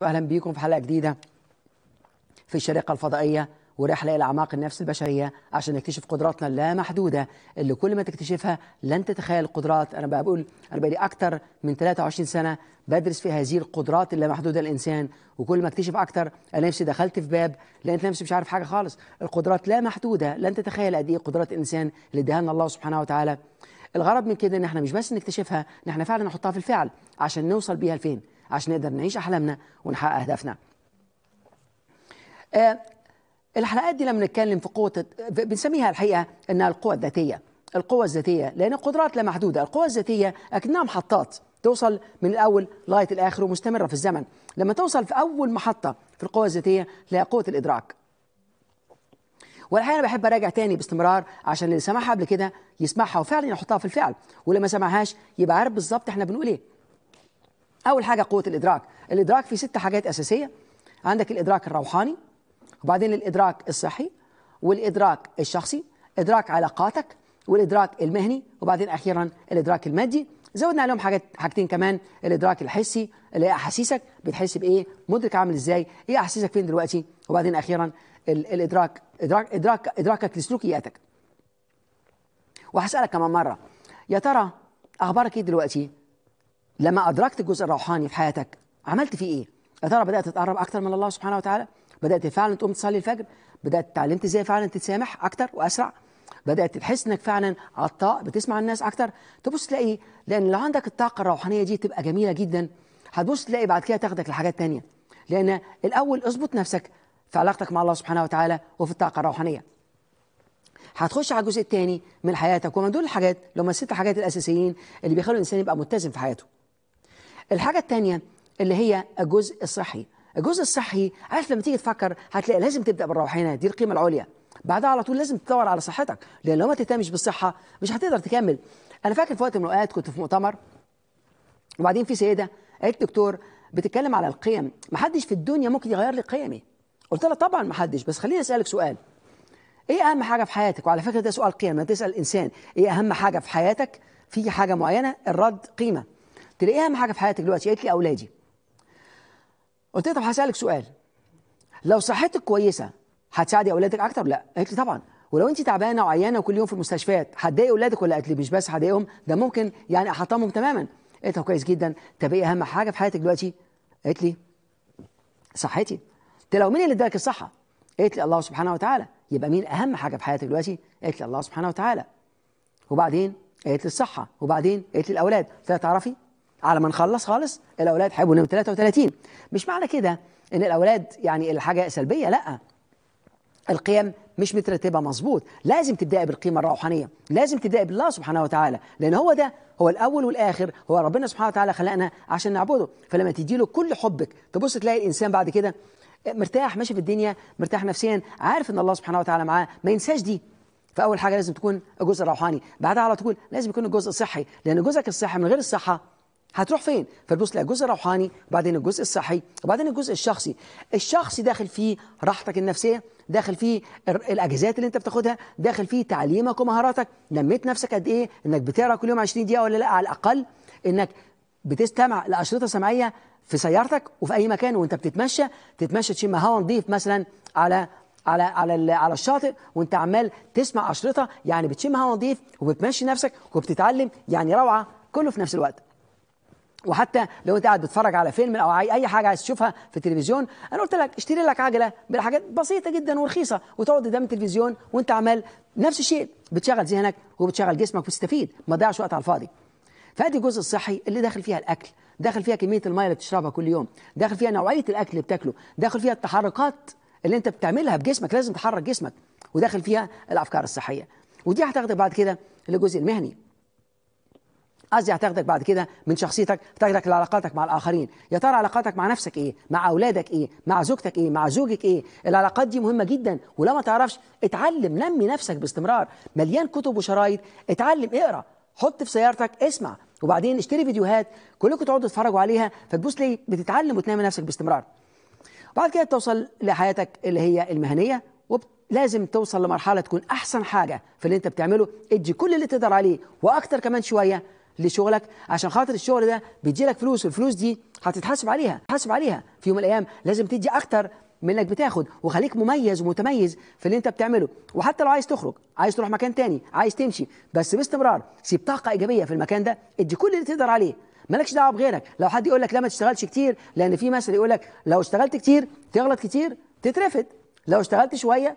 واهلا بيكم في حلقة جديدة في الشريقه الفضائية ورحلة إلى أعماق النفس البشرية عشان نكتشف قدراتنا اللامحدودة اللي كل ما تكتشفها لن تتخيل القدرات أنا بقى بقول أنا بقالي أكتر من 23 سنة بدرس في هذه القدرات اللامحدودة للإنسان وكل ما أكتشف أكتر أنا نفسي دخلت في باب لقيت نفسي مش عارف حاجة خالص. القدرات لا محدوده لن تتخيل قد إيه قدرات الانسان اللي اداها لنا الله سبحانه وتعالى. الغرض من كده إن إحنا مش بس نكتشفها إن إحنا فعلا نحطها في الفعل عشان نوصل بيها لفين؟ عشان نقدر نعيش أحلامنا ونحقق أهدافنا. آه الحلقات دي لما نتكلم في قوة بنسميها الحقيقة إنها القوة الذاتية. القوة الذاتية لأن القدرات لا محدودة. القوة الذاتية اكنها محطات توصل من الأول لغاية الآخر ومستمرة في الزمن. لما توصل في أول محطة في القوة الذاتية هي قوة الإدراك. والحقيقة أنا بحب أراجع تاني باستمرار عشان اللي سمعها قبل كده يسمعها وفعلا يحطها في الفعل. واللي ما سمعهاش يبقى عارف بالظبط إحنا بنقول إيه. أول حاجة قوة الإدراك. الإدراك في ست حاجات أساسية. عندك الإدراك الروحاني وبعدين الإدراك الصحي والإدراك الشخصي إدراك علاقاتك والإدراك المهني وبعدين أخيرا الإدراك المادي. زودنا عليهم حاجات حاجتين كمان. الإدراك الحسي اللي هي أحاسيسك. بتحس بإيه؟ مدرك عامل إزاي؟ إيه أحاسيسك فين دلوقتي؟ وبعدين أخيرا ال الإدراك إدراك إدراك إدراكك لسلوكياتك. وهسألك كمان مرة. يا ترى أخبارك إيه دلوقتي؟ لما أدركت الجزء الروحاني في حياتك عملت فيه إيه؟ يا ترى بدأت تتقرب أكتر من الله سبحانه وتعالى؟ بدأت فعلا تقوم تصلي الفجر؟ بدأت اتعلمت إزاي فعلا تتسامح أكتر وأسرع؟ بدأت تحس إنك فعلا عطاء بتسمع الناس أكتر؟ تبص تلاقي لأن لو عندك الطاقة الروحانية دي تبقى جميلة جدا هتبص تلاقي بعد كده تاخدك لحاجات تانية. لأن الأول اظبط نفسك في علاقتك مع الله سبحانه وتعالى وفي الطاقة الروحانية. هتخش على الجزء الثاني من حياتك ومن دول الحاجات اللي هم الست الأساسيين اللي بيخلوا الإنسان يبقى متزن في حياته. الحاجة الثانية اللي هي الجزء الصحي. الجزء الصحي عارف لما تيجي تفكر هتلاقي لازم تبدأ بالروحانية دي القيمة العليا. بعدها على طول لازم تدور على صحتك لأن لو ما تهتمش بالصحة مش هتقدر تكمل. أنا فاكر في وقت من الأوقات كنت في مؤتمر وبعدين في سيدة قالت دكتور بتتكلم على القيم ما حدش في الدنيا ممكن يغير لي قيمي. قلت لها طبعا ما حدش بس خليني أسألك سؤال. إيه أهم حاجة في حياتك؟ وعلى فكرة ده سؤال قيم لما تسأل إنسان إيه أهم حاجة في حياتك؟ في حاجة معينة الرد قيمة. إيه أهم حاجة في حياتك دلوقتي قالت لي أولادي. قلت لها طب هسألك سؤال. لو صحتك كويسة هتساعدي أولادك أكتر؟ لا. قالت لي طبعا. ولو انت تعبانة وعيانة وكل يوم في المستشفيات هتضايقي أولادك ولا قالت لي مش بس هضايقهم؟ ده ممكن يعني أحطمهم تماما. قلت لها كويس جدا. طب إيه أهم حاجة في حياتك دلوقتي؟ قالت لي صحتي. قلت لها مين اللي اداك الصحة؟ قالت لي الله سبحانه وتعالى. يبقى مين أهم حاجة في حياتك دلوقتي؟ قالت لي الله سبحانه وتعالى. وبعدين؟ قالت لي الصحة. وبعدين؟ قالت لي الأولاد. قلت لها تعرفي؟ على ما نخلص خالص الأولاد هيبقوا نمره 33 مش معنى كده إن الأولاد يعني الحاجة سلبية لأ. القيم مش مترتبة مظبوط. لازم تبدأي بالقيمة الروحانية لازم تبدأي بالله سبحانه وتعالى لأن هو ده هو الأول والآخر هو ربنا سبحانه وتعالى خلقنا عشان نعبده. فلما تدي له كل حبك تبص تلاقي الإنسان بعد كده مرتاح ماشي في الدنيا مرتاح نفسيا عارف إن الله سبحانه وتعالى معاه. ما ينساش دي. فأول حاجة لازم تكون الجزء الروحاني بعدها على طول لازم يكون الجزء الصحي لأن جزءك الصحي من غير الصحة هتروح فين؟ فتبص الجزء الروحاني وبعدين الجزء الصحي وبعدين الجزء الشخصي. الشخصي داخل فيه راحتك النفسية داخل فيه الأجازات اللي انت بتاخدها داخل فيه تعليمك ومهاراتك. نميت نفسك قد إيه؟ إنك بتقرأ كل يوم 20 دقيقة ولا لأ؟ على الأقل إنك بتستمع لأشرطة سمعية في سيارتك وفي أي مكان وأنت بتتمشى تتمشى تشم هواء نظيف مثلا على على على على الشاطئ وأنت عمال تسمع أشرطة يعني بتشم هواء نظيف وبتمشي نفسك وبتتعلم يعني روعة كله في نفس الوقت. وحتى لو انت قاعد بتتفرج على فيلم أو اي حاجة عايز تشوفها في التلفزيون أنا قلت لك اشتري لك عجلة بالحاجات بسيطة جدا ورخيصة وتقعد قدام التلفزيون وانت عمال نفس الشيء بتشغل ذهنك وبتشغل جسمك وتستفيد ما تضيعش وقت على الفاضي. فادي الجزء الصحي اللي داخل فيها الأكل داخل فيها كمية المية اللي بتشربها كل يوم داخل فيها نوعية الأكل اللي بتاكله داخل فيها التحركات اللي انت بتعملها بجسمك لازم تحرك جسمك وداخل فيها الأفكار الصحية. ودي هتاخدك بعد كده للجزء المهني. قصدي هتاخدك بعد كده من شخصيتك هتاخدك لعلاقاتك مع الآخرين. يا ترى علاقاتك مع نفسك إيه؟ مع أولادك إيه؟ مع زوجتك إيه؟ مع زوجك إيه؟ العلاقات دي مهمة جدا. ولو ما تعرفش اتعلم نمي نفسك باستمرار. مليان كتب وشرايط. اتعلم اقرأ. حط في سيارتك اسمع. وبعدين اشتري فيديوهات. كلكم تقعدوا تتفرجوا عليها. فتبص لي بتتعلم وتنمي نفسك باستمرار. بعد كده توصل لحياتك اللي هي المهنية. لازم توصل لمرحلة تكون أحسن حاجة في اللي أنت بتعمله. ادي كل اللي تقدر عليه. وأكتر كمان شوية. لشغلك عشان خاطر الشغل ده بيديلك فلوس والفلوس دي هتتحاسب عليها تحاسب عليها. في يوم من الأيام لازم تدي أكتر من إنك بتاخد وخليك مميز ومتميز في اللي أنت بتعمله. وحتى لو عايز تخرج عايز تروح مكان تاني عايز تمشي بس باستمرار سيب طاقة إيجابية في المكان ده ادي كل اللي تقدر عليه. مالكش دعوة بغيرك. لو حد يقول لك لا ما تشتغلش كتير لأن في مثل يقول لك لو اشتغلت كتير تغلط كتير تترفد. لو اشتغلت شوية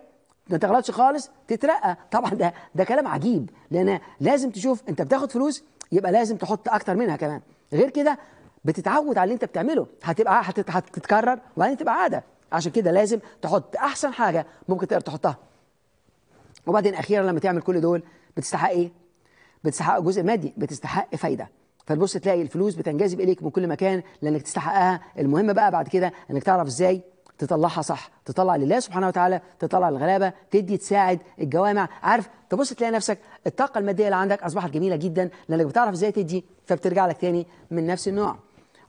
ما تغلطش خالص تترقى. طبعا ده ده كلام عجيب لأن لازم تشوف أنت بتاخد فلوس يبقى لازم تحط أكتر منها كمان. غير كده بتتعود على اللي انت بتعمله. هتبقى هتت- هتتكرر وبعدين تبقى عادة. عشان كده لازم تحط أحسن حاجة ممكن تقدر تحطها. وبعدين أخيرا لما تعمل كل دول بتستحق إيه؟ بتستحق جزء مادي بتستحق فايدة. فتبص تلاقي الفلوس بتنجذب إليك من كل مكان لأنك تستحقها. المهم بقى بعد كده إنك تعرف إزاي تطلعها صح تطلع لله سبحانه وتعالى تطلع للغلابة تدي تساعد الجوامع. عارف تبص تلاقي نفسك الطاقة المادية اللي عندك أصبحت جميلة جدا لأنك بتعرف إزاي تدي فبترجع لك تاني من نفس النوع.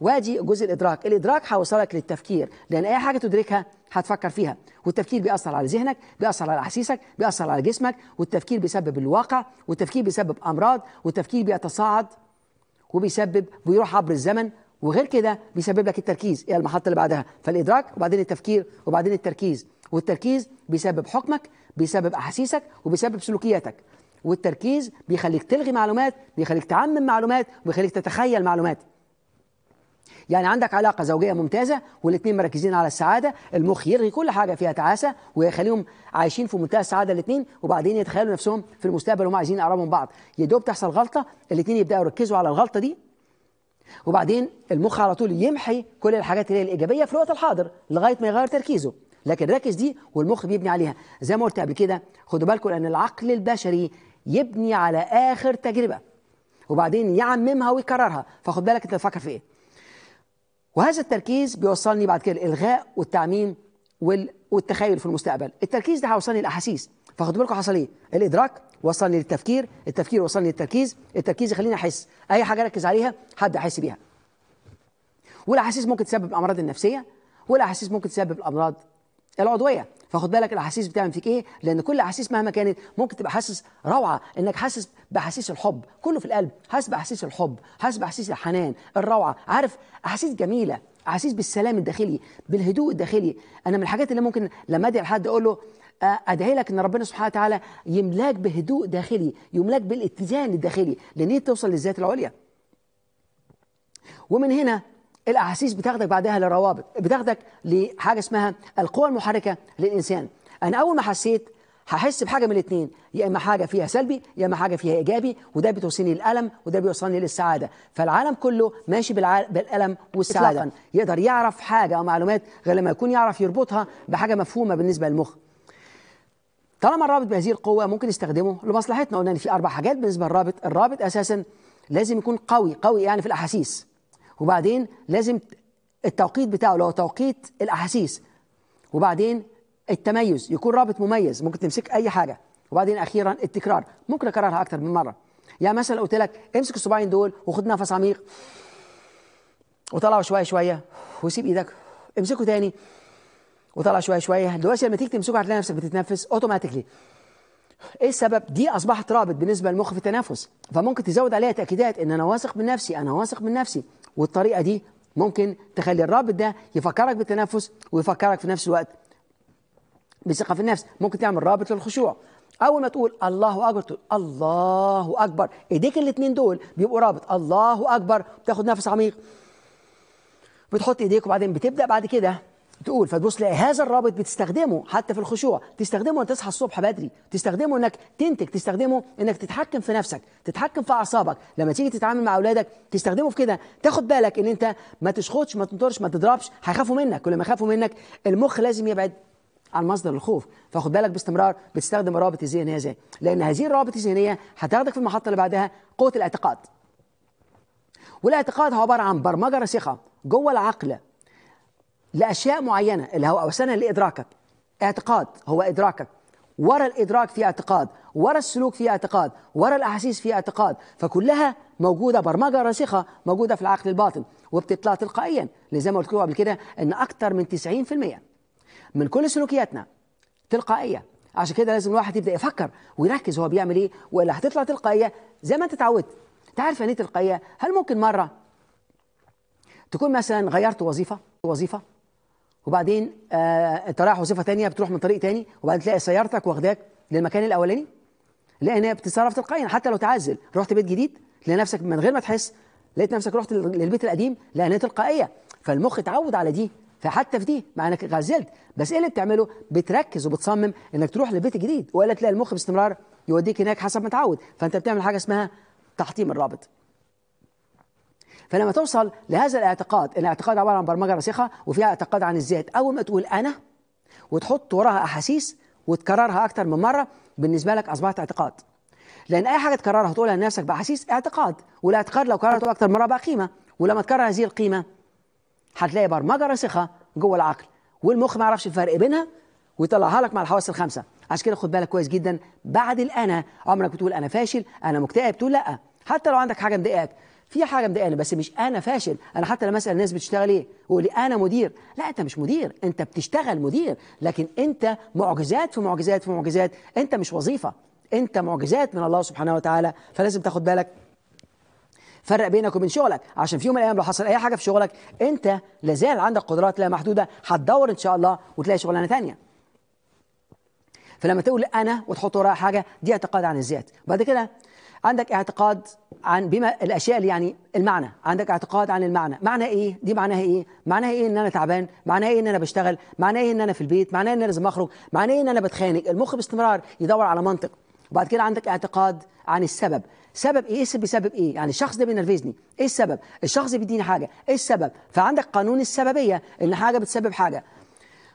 وادي جزء الإدراك. الإدراك هيوصلك للتفكير لأن أي حاجة تدركها هتفكر فيها. والتفكير بيأثر على ذهنك بيأثر على أحاسيسك بيأثر على جسمك والتفكير بيسبب الواقع والتفكير بيسبب أمراض والتفكير بيتصاعد وبيسبب بيروح عبر الزمن وغير كده بيسبب لك التركيز. إلى المحطة اللي بعدها؟ فالإدراك وبعدين التفكير وبعدين التركيز. والتركيز بيسبب حكمك بيسبب أحاسيسك وبيسبب سلوكياتك. والتركيز بيخليك تلغي معلومات بيخليك تعمم معلومات وبيخليك تتخيل معلومات. يعني عندك علاقة زوجية ممتازة والاثنين مركزين على السعادة المخ يلغي كل حاجة فيها تعاسة ويخليهم عايشين في منتهى السعادة الاثنين وبعدين يتخيلوا نفسهم في المستقبل وهم عايزين يقربوا من بعض. يا دوب تحصل غلطة الاثنين يبدأوا يركزوا على الغلطة دي وبعدين المخ على طول يمحي كل الحاجات اللي هي الإيجابية في الوقت الحاضر لغاية ما يغير تركيزه. لكن ركز دي والمخ بيبني عليها. زي ما قلت قبل كده خدوا بالكم إن العقل البشري يبني على آخر تجربة. وبعدين يعممها ويكررها. فخد بالك أنت بتفكر في إيه. وهذا التركيز بيوصلني بعد كده الإلغاء والتعميم وال... والتخيل في المستقبل. التركيز ده هيوصلني الاحاسيس فخدوا بالكم حصل إيه؟ الإدراك وصلني للتفكير التفكير وصلني للتركيز التركيز يخليني أحس أي حاجة أركز عليها حد أحس بيها. والأحاسيس ممكن تسبب الامراض النفسية والأحاسيس ممكن تسبب الأمراض العضوية. فخد بالك الأحاسيس بتعمل فيك إيه؟ لأن كل أحاسيس مهما كانت ممكن تبقى حاسس روعة إنك حاسس بأحاسيس الحب. كله في القلب حاسس بأحاسيس الحب حاسس بأحاسيس الحنان الروعة. عارف أحاسيس جميلة أحاسيس بالسلام الداخلي بالهدوء الداخلي. أنا من الحاجات اللي ممكن لما ادعي لحد أقول له أدعي لك أن ربنا سبحانه وتعالى يملاك بهدوء داخلي يملاك بالاتزان الداخلي لأن هي توصل للذات العليا. ومن هنا الأحاسيس بتاخدك بعدها للروابط بتاخدك لحاجة اسمها القوى المحركة للإنسان. أنا أول ما حسيت هحس بحاجة من الاثنين يا إما حاجة فيها سلبي يا إما حاجة فيها إيجابي وده بتوصلني للألم وده بيوصلني للسعادة. فالعالم كله ماشي بالع... بالألم والسعادة. إطلاقاً. يقدر يعرف حاجة أو معلومات غير لما يكون يعرف يربطها بحاجة مفهومة بالنسبة للمخ. طالما الرابط بهذه القوة ممكن نستخدمه لمصلحتنا قلنا إن في أربع حاجات بالنسبة للرابط. الرابط أساسا لازم يكون قوي قوي يعني في الأحاسيس. وبعدين لازم التوقيت بتاعه لو توقيت الأحاسيس. وبعدين التميز يكون رابط مميز ممكن تمسك أي حاجة. وبعدين أخيرا التكرار ممكن أكررها أكتر من مرة. يعني مثلا قلت لك امسك الصباعين دول وخد نفس عميق وطلعه شوية شوية وسيب إيدك امسكه تاني. وطلع شوية شوية. دلوقتي لما تيجي تمسكه هتلاقي نفسك بتتنفس اوتوماتيكلي إيه السبب؟ دي أصبحت رابط بالنسبة للمخ في التنفس. فممكن تزود عليها تأكيدات إن أنا واثق من نفسي أنا واثق من نفسي. والطريقة دي ممكن تخلي الرابط ده يفكرك بالتنفس ويفكرك في نفس الوقت بثقة في النفس. ممكن تعمل رابط للخشوع. أول ما تقول الله أكبر تقول الله أكبر. إيديك الاثنين دول بيبقوا رابط. الله أكبر بتاخد نفس عميق. بتحط إيديك وبعدين بتبدأ بعد كده تقول فتبص تلاقي هذا الرابط بتستخدمه حتى في الخشوع. تستخدمه انك تصحى الصبح بدري. تستخدمه إنك تنتج. تستخدمه إنك تتحكم في نفسك. تتحكم في أعصابك. لما تيجي تتعامل مع أولادك تستخدمه في كده. تاخد بالك إن أنت ما تشخطش ما تنطرش ما تضربش. هيخافوا منك. كل ما يخافوا منك المخ لازم يبعد عن مصدر الخوف. فخد بالك باستمرار بتستخدم الرابط الذهنيه إزاي لأن هذه الروابط الذهنية هتاخدك في المحطة اللي بعدها قوة الاعتقاد. والاعتقاد هو عبارة عن برمجة راسخة جوه العقل. لأشياء معينة اللي هو اوسنها لإدراكك. اعتقاد هو إدراكك. ورا الإدراك في اعتقاد ورا السلوك في اعتقاد ورا الأحاسيس في اعتقاد. فكلها موجودة برمجة راسخة موجودة في العقل الباطن وبتطلع تلقائيا. زي ما قلت لكم قبل كده إن أكثر من 90% من كل سلوكياتنا تلقائية. عشان كده لازم الواحد يبدأ يفكر ويركز هو بيعمل إيه والا هتطلع تلقائية زي ما أنت اتعودت. أنت عارف يعني إيه تلقائية؟ هل ممكن مرة تكون مثلا غيرت وظيفة؟ وظيفة؟ وبعدين آه انت رايح وظيفه ثانية بتروح من طريق ثاني وبعدين تلاقي سيارتك واخداك للمكان الأولاني. لأن هي بتتصرف تلقائيا حتى لو تعزل رحت بيت جديد تلاقي نفسك من غير ما تحس لقيت نفسك رحت للبيت القديم لأن هي تلقائية. فالمخ اتعود على دي فحتى في دي مع إنك غزلت. بس إيه اللي بتعمله؟ بتركز وبتصمم إنك تروح للبيت الجديد والا تلاقي المخ باستمرار يوديك هناك حسب ما تعود. فأنت بتعمل حاجة اسمها تحطيم الرابط. فلما توصل لهذا الاعتقاد الاعتقاد عبارة عن برمجة راسخه وفيها اعتقاد عن الذات أول ما تقول أنا وتحط وراها أحاسيس وتكررها أكتر من مرة بالنسبة لك أصبحت اعتقاد. لأن أي حاجة تكررها تقولها لنفسك بأحاسيس اعتقاد. والاعتقاد لو كررته أكتر من مرة بقى قيمة. ولما تكرر هذه القيمة هتلاقي برمجة راسخه جوه العقل. والمخ ما يعرفش الفرق بينها ويطلعها لك مع الحواس الخمسة. عشان كده خد بالك كويس جدا بعد الأنا عمرك بتقول أنا فاشل أنا مكتئب تقول لأ. حتى لو عندك حاجة مضايقاك في حاجة مضايقاني بس مش أنا فاشل. أنا حتى لما أسأل الناس بتشتغل إيه يقول لي أنا مدير. لا أنت مش مدير أنت بتشتغل مدير. لكن أنت معجزات في معجزات في معجزات. أنت مش وظيفة أنت معجزات من الله سبحانه وتعالى. فلازم تاخد بالك. فرق بينك وبين شغلك. عشان في يوم من الأيام لو حصل أي حاجة في شغلك أنت لازال عندك قدرات لا محدودة. هتدور إن شاء الله وتلاقي شغلانة ثانية فلما تقول أنا وتحط وراها حاجة دي اعتقاد عن الذات. بعد كده عندك اعتقاد عن بما الأشياء اللي يعني المعنى. عندك اعتقاد عن المعنى. معنى إيه؟ دي معناها إيه؟ معناها إيه إن أنا تعبان؟ معناها إيه إن أنا بشتغل؟ معناها إيه إن أنا في البيت؟ معناها إن أنا لازم أخرج؟ معناها إيه إن أنا بتخانق؟ المخ باستمرار يدور على منطق. وبعد كده عندك اعتقاد عن السبب. سبب إيه؟ بسبب إيه؟ يعني الشخص ده بينرفزني. إيه السبب؟ الشخص بيديني حاجة. إيه السبب؟ فعندك قانون السببية إن حاجة بتسبب حاجة.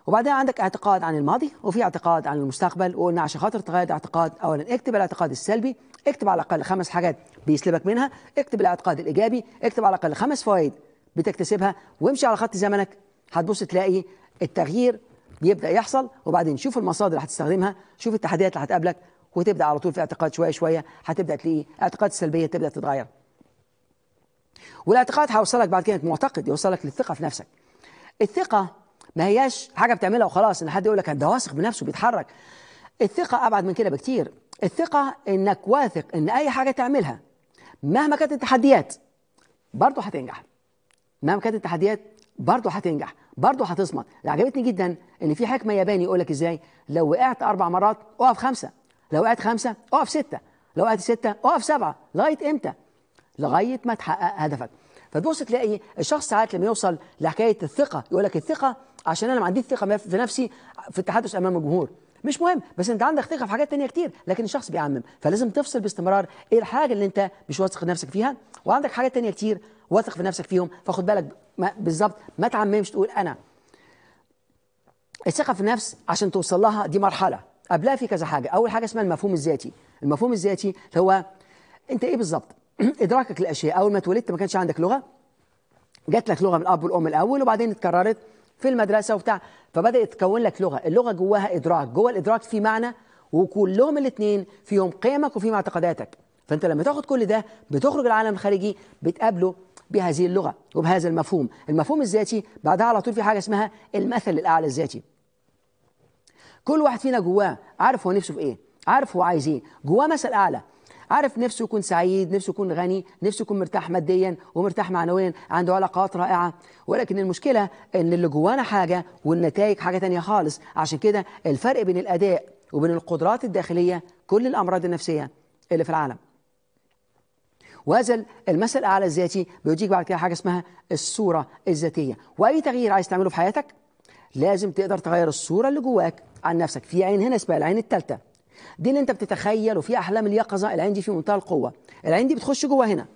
وبعدين عندك اعتقاد عن الماضي وفي اعتقاد عن المستقبل وقلنا عشان خاطر تغير اعتقاد اولا اكتب الاعتقاد السلبي اكتب على الأقل خمس حاجات بيسلبك منها اكتب الاعتقاد الإيجابي اكتب على الأقل خمس فوائد بتكتسبها وامشي على خط زمنك. هتبص تلاقي التغيير بيبدا يحصل وبعدين شوف المصادر اللي هتستخدمها شوف التحديات اللي هتقابلك وتبدأ على طول في اعتقاد شوية شوية هتبدأ تلاقي اعتقاد السلبيه تبدأ تتغير. والاعتقاد هيوصلك بعد كده معتقد يوصلك للثقة في نفسك. الثقة ما هياش حاجة بتعملها وخلاص إن حد يقول لك ده واثق بنفسه بيتحرك. الثقة أبعد من كده بكتير. الثقة إنك واثق إن أي حاجة تعملها مهما كانت التحديات برضه هتنجح. مهما كانت التحديات برضه هتنجح برضه هتصمد. عجبتني جدا إن في حكمة ياباني يقول لك إزاي؟ لو وقعت أربع مرات اقف خمسة لو وقعت خمسة اقف ستة لو وقعت ستة اقف سبعة. لغاية إمتى؟ لغاية ما تحقق هدفك. فتبص تلاقي الشخص ساعات لما يوصل لحكاية الثقة يقول لك الثقة عشان أنا ما عنديش ثقة في نفسي في التحدث امام الجمهور. مش مهم بس انت عندك ثقة في حاجات تانية كتير لكن الشخص بيعمم. فلازم تفصل باستمرار. إيه الحاجة اللي انت مش واثق نفسك فيها؟ وعندك حاجات تانية كتير واثق في نفسك فيهم فخد بالك بالظبط ما تعممش. تقول أنا الثقة في النفس عشان توصل لها دي مرحلة. قبلها في كذا حاجة. أول حاجة اسمها المفهوم الذاتي. المفهوم الذاتي هو انت إيه بالظبط؟ إدراكك للأشياء. أول ما اتولدت ما كانش عندك لغة. جات لك لغة من الأب والأم الأول وبعدين اتكررت. في المدرسة وبتاع. فبدأ يتكون لك لغة. اللغة جواها إدراك. جوه الإدراك في معنى وكلهم الاثنين فيهم قيمك وفيهم اعتقاداتك. فأنت لما تاخد كل ده بتخرج العالم الخارجي بتقابله بهذه اللغة وبهذا المفهوم. المفهوم الذاتي بعدها على طول في حاجة اسمها المثل الأعلى الذاتي. كل واحد فينا جواه عارف هو نفسه في إيه. عارف هو عايز إيه. جواه مثل أعلى. عارف نفسه يكون سعيد نفسه يكون غني نفسه يكون مرتاح ماديا ومرتاح معنويا عنده علاقات رائعة. ولكن المشكلة إن اللي جوانا حاجة والنتائج حاجة تانية خالص. عشان كده الفرق بين الأداء وبين القدرات الداخلية كل الأمراض النفسية اللي في العالم. وهذا المثل الأعلى الذاتي بيديك بعد كده حاجة اسمها الصورة الذاتية. وأي تغيير عايز تعمله في حياتك لازم تقدر تغير الصورة اللي جواك عن نفسك. في عين هنا اسمها العين الثالثة دي اللي انت بتتخيل وفي أحلام اليقظة العين دي في منتهى القوة. العين دي بتخش جوه هنا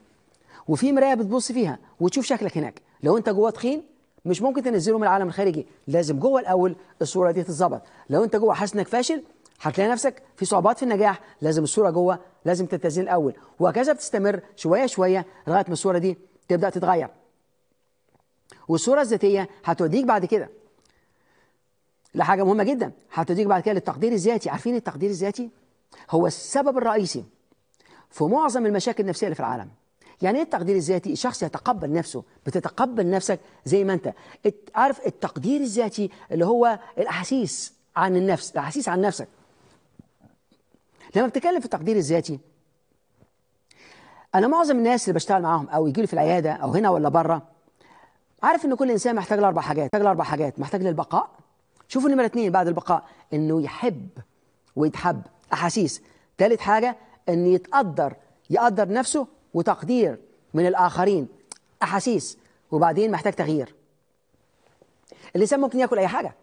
وفي مراية بتبص فيها وتشوف شكلك هناك. لو انت جوه تخين مش ممكن تنزله من العالم الخارجي لازم جوه الأول الصورة دي تتظبط. لو انت جوه حاسس انك فاشل هتلاقي نفسك في صعوبات في النجاح لازم الصورة جوه لازم تتزين الأول. وهكذا بتستمر شوية شوية لغاية ما الصورة دي تبدأ تتغير. والصورة الذاتية هتوديك بعد كده. لحاجة مهمة جدا. هتديك بعد كده للتقدير الذاتي. عارفين التقدير الذاتي؟ هو السبب الرئيسي في معظم المشاكل النفسية اللي في العالم. يعني إيه التقدير الذاتي؟ الشخص يتقبل نفسه. بتتقبل نفسك زي ما أنت. عارف التقدير الذاتي اللي هو الأحاسيس عن النفس الأحاسيس عن نفسك. لما بتتكلم في التقدير الذاتي أنا معظم الناس اللي بشتغل معاهم أو يجي في العيادة أو هنا ولا بره عارف إن كل إنسان محتاج لأربع حاجات محتاج لأربع حاجات محتاج للبقاء شوفوا نمرة اثنين بعد البقاء. إنه يحب ويتحب. أحاسيس. ثالث حاجة إن يتقدر يقدر نفسه وتقدير من الآخرين. أحاسيس. وبعدين محتاج تغيير. الانسان ممكن ياكل أي حاجة.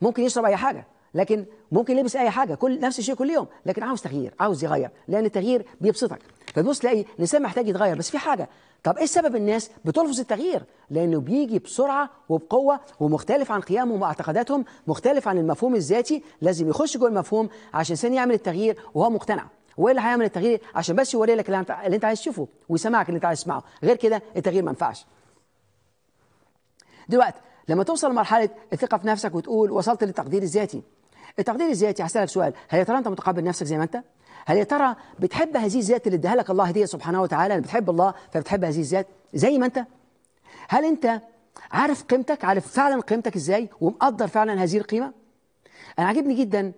ممكن يشرب أي حاجة. لكن ممكن يلبس أي حاجة كل نفس الشيء كل يوم لكن عاوز تغيير عاوز يغير لأن التغيير بيبسطك. فتبص تلاقي الإنسان محتاج يتغير بس في حاجة طب إيه سبب الناس بتلفظ التغيير؟ لأنه بيجي بسرعة وبقوة ومختلف عن قيمهم وأعتقاداتهم مختلف عن المفهوم الذاتي لازم يخش جوه المفهوم عشان الإنسان يعمل التغيير وهو مقتنع. وايه اللي هيعمل التغيير؟ عشان بس يوري لك اللي انت عايز تشوفه ويسمعك اللي أنت عايز تسمعه. غير كده التغيير ما ينفعش. دلوقتي لما توصل لمرحلة الثقه في نفسك وتقول وصلت للتقدير الذاتي التقدير الذاتي هسألك سؤال. هل يا ترى أنت متقبل نفسك زي ما أنت؟ هل يا ترى بتحب هذه الذات اللي اداها لك الله هدية سبحانه وتعالى بتحب الله فبتحب هذه الذات زي ما أنت؟ هل أنت عارف قيمتك؟ عارف فعلا قيمتك إزاي؟ ومقدر فعلا هذه القيمة؟ أنا عاجبني جدا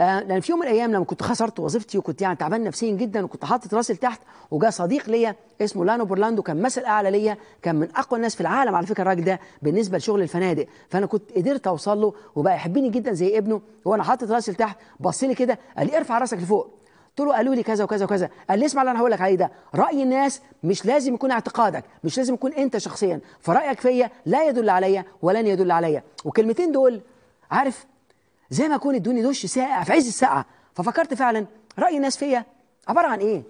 آه لأن في يوم من الأيام لما كنت خسرت وظيفتي وكنت يعني تعبان نفسيا جدا وكنت حاطط راسي لتحت وجاء صديق ليا اسمه لانو بورلاندو كان مثل أعلى ليا كان من أقوى الناس في العالم على فكرة الراجل ده بالنسبة لشغل الفنادق. فأنا كنت قدرت أوصل له وبقى يحبني جدا زي ابنه وأنا حاطط راسي لتحت بص لي كده قال لي ارفع راسك لفوق. قلت له قالوا لي كذا وكذا وكذا. قال لي اسمع اللي أنا هقول لك عليه ده رأي الناس مش لازم يكون اعتقادك مش لازم يكون أنت شخصيا. فرأيك فيا لا يدل عليا ولن يدل عليا. وكلمتين دول عارف زي ما يكون ادوني دش ساقع في عز السقعه ففكرت فعلا رأي الناس فيا عبارة عن إيه؟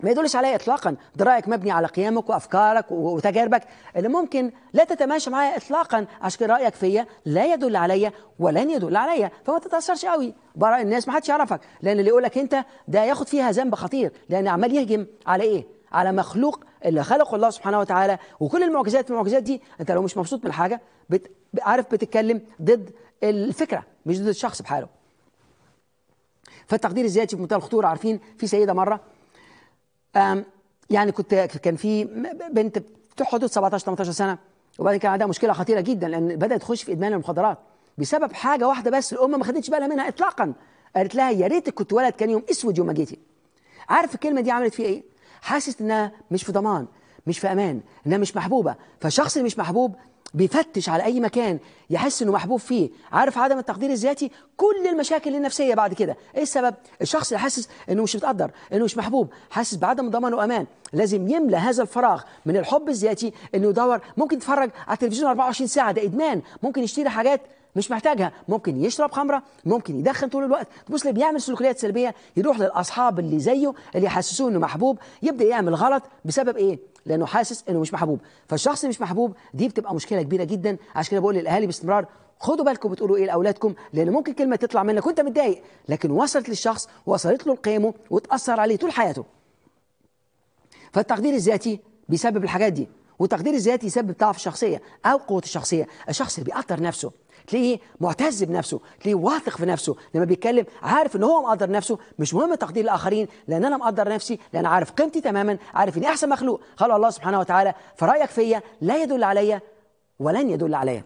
ما يدلش عليا اطلاقا. ده رأيك مبني على قيمك وأفكارك وتجاربك اللي ممكن لا تتماشى معايا اطلاقا. عشان رأيك فيا لا يدل عليا ولن يدل عليا. فما تتأثرش قوي براء الناس ما حدش يعرفك. لأن اللي يقول لك أنت ده ياخد فيها ذنب خطير. لأن عمال يهجم على إيه؟ على مخلوق اللي خلقه الله سبحانه وتعالى. وكل المعجزات المعجزات دي أنت لو مش مبسوط من الحاجة بت... عارف بتتكلم ضد الفكرة مش ضد الشخص بحاله. فالتقدير الذاتي في منتهى الخطورة عارفين في سيدة مرة يعني كنت كان في بنت حدود 17 18 سنة وبعدين كان عندها مشكلة خطيرة جدا لأن بدأت تخش في إدمان المخدرات بسبب حاجة واحدة بس الام ما خدتش بالها منها اطلاقا. قالت لها يا ريتك كنت ولد كان يوم أسود يوم ما جيتي. عارف الكلمة دي عملت فيها إيه؟ حاسس إنها مش في ضمان مش في أمان إنها مش محبوبة. فالشخص اللي مش محبوب بيفتش على أي مكان يحس إنه محبوب فيه. عارف عدم التقدير الذاتي؟ كل المشاكل النفسية بعد كده. إيه السبب؟ الشخص اللي حاسس إنه مش متقدر إنه مش محبوب حاسس بعدم ضمان وأمان. لازم يملى هذا الفراغ من الحب الذاتي إنه يدور. ممكن يتفرج على التلفزيون 24 ساعة ده إدمان. ممكن يشتري حاجات مش محتاجها. ممكن يشرب خمرة. ممكن يدخن طول الوقت. تبص اللي بيعمل سلوكيات سلبية يروح للأصحاب اللي زيه اللي يحسسوه إنه محبوب يبدأ يعمل غلط. بسبب إيه؟ لأنه حاسس انه مش محبوب. فالشخص اللي مش محبوب دي بتبقى مشكلة كبيرة جدا. عشان كده بقول للأهالي باستمرار خدوا بالكم بتقولوا إيه لأولادكم لأن ممكن كلمة تطلع منك وأنت متضايق لكن وصلت للشخص وصلت له لقيمه وتأثر عليه طول حياته. فالتقدير الذاتي بيسبب الحاجات دي والتقدير الذاتي يسبب ضعف الشخصية أو قوة الشخصية. الشخص اللي بيقدر نفسه تلاقيه معتز بنفسه تلاقيه واثق في نفسه لما بيتكلم عارف إن هو مقدر نفسه مش مهم تقدير الآخرين لأن أنا مقدر نفسي لأن عارف قيمتي تماما عارف إني أحسن مخلوق. خلق الله سبحانه وتعالى فرأيك فيا لا يدل عليا ولن يدل عليا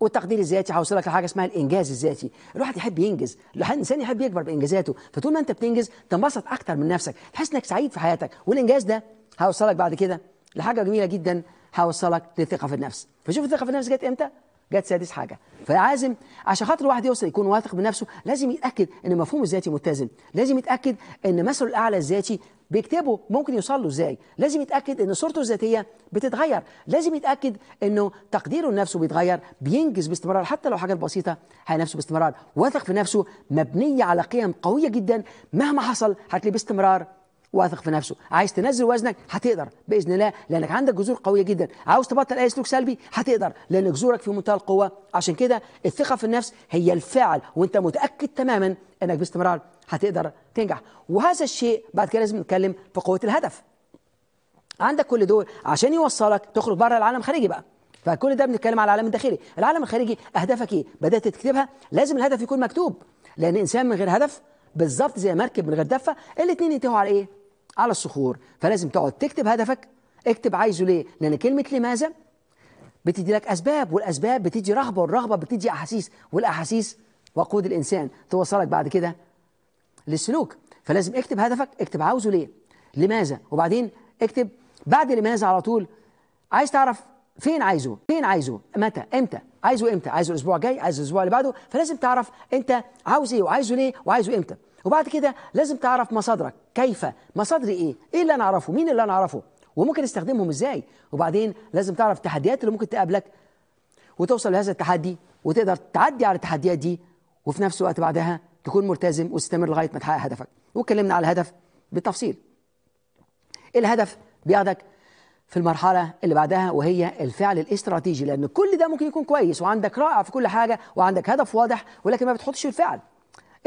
والتقدير الذاتي هوصلك لحاجة اسمها الإنجاز الذاتي. الواحد يحب ينجز الانسان يحب يكبر بإنجازاته فطول ما أنت بتنجز تنبسط أكتر من نفسك تحس إنك سعيد في حياتك. والإنجاز ده هيوصلك بعد كده لحاجة جميلة جدا هوصلك للثقه في النفس. فشوف الثقة في النفس جت إمتى؟ جت سادس حاجة. فلازم عشان خاطر الواحد يوصل يكون واثق بنفسه لازم يتأكد إن مفهومه الذاتي متزن. لازم يتأكد إن مثله الأعلى الذاتي بيكتبه ممكن يوصل له إزاي. لازم يتأكد إن صورته الذاتية بتتغير. لازم يتأكد إنه تقديره لنفسه بيتغير بينجز باستمرار. حتى لو حاجات بسيطة هي نفسه باستمرار. واثق في نفسه مبنية على قيم قوية جدا. مهما حصل هتلاقيه باستمرار. واثق في نفسه. عايز تنزل وزنك هتقدر بإذن الله لأنك عندك جذور قوية جدا. عاوز تبطل أي سلوك سلبي هتقدر لأن جذورك في منتهى القوة. عشان كده الثقة في النفس هي الفعل وأنت متأكد تماما إنك باستمرار هتقدر تنجح. وهذا الشيء بعد كده لازم نتكلم في قوة الهدف. عندك كل دول عشان يوصلك تخرج بره العالم الخارجي بقى. فكل ده بنتكلم على العالم الداخلي. العالم الخارجي أهدافك إيه؟ بدأت تكتبها. لازم الهدف يكون مكتوب لأن إنسان من غير هدف بالظبط زي مركب من غير دفة الاثنين ينتهوا على إيه؟ على الصخور فلازم تقعد تكتب هدفك. اكتب عايزه ليه؟ لأن كلمة لماذا؟ بتدي لك أسباب والأسباب بتدي رغبه والرغبه بتدي أحاسيس والأحاسيس وقود الإنسان توصلك بعد كده للسلوك. فلازم اكتب هدفك اكتب عاوزه ليه؟ لماذا؟ وبعدين اكتب بعد لماذا على طول؟ عايز تعرف فين عايزه؟ فين عايزه؟ متى؟ إمتى؟ عايزه إمتى؟ عايزه الأسبوع الجاي؟ عايزه الأسبوع اللي بعده؟ فلازم تعرف أنت عاوز إيه وعايزه ليه وعايزه إمتى. وبعد كده لازم تعرف مصادرك. كيف؟ مصادري إيه؟ إيه اللي أنا أعرفه؟ مين اللي أنا أعرفه؟ وممكن أستخدمهم إزاي؟ وبعدين لازم تعرف التحديات اللي ممكن تقابلك وتوصل لهذا التحدي وتقدر تعدي على التحديات دي وفي نفس الوقت بعدها تكون ملتزم وتستمر لغاية ما تحقق هدفك. واتكلمنا على الهدف بالتفصيل. الهدف بياخدك؟ في المرحلة اللي بعدها وهي الفعل الاستراتيجي لأن كل ده ممكن يكون كويس وعندك رائع في كل حاجة وعندك هدف واضح ولكن ما بتحطش الفعل.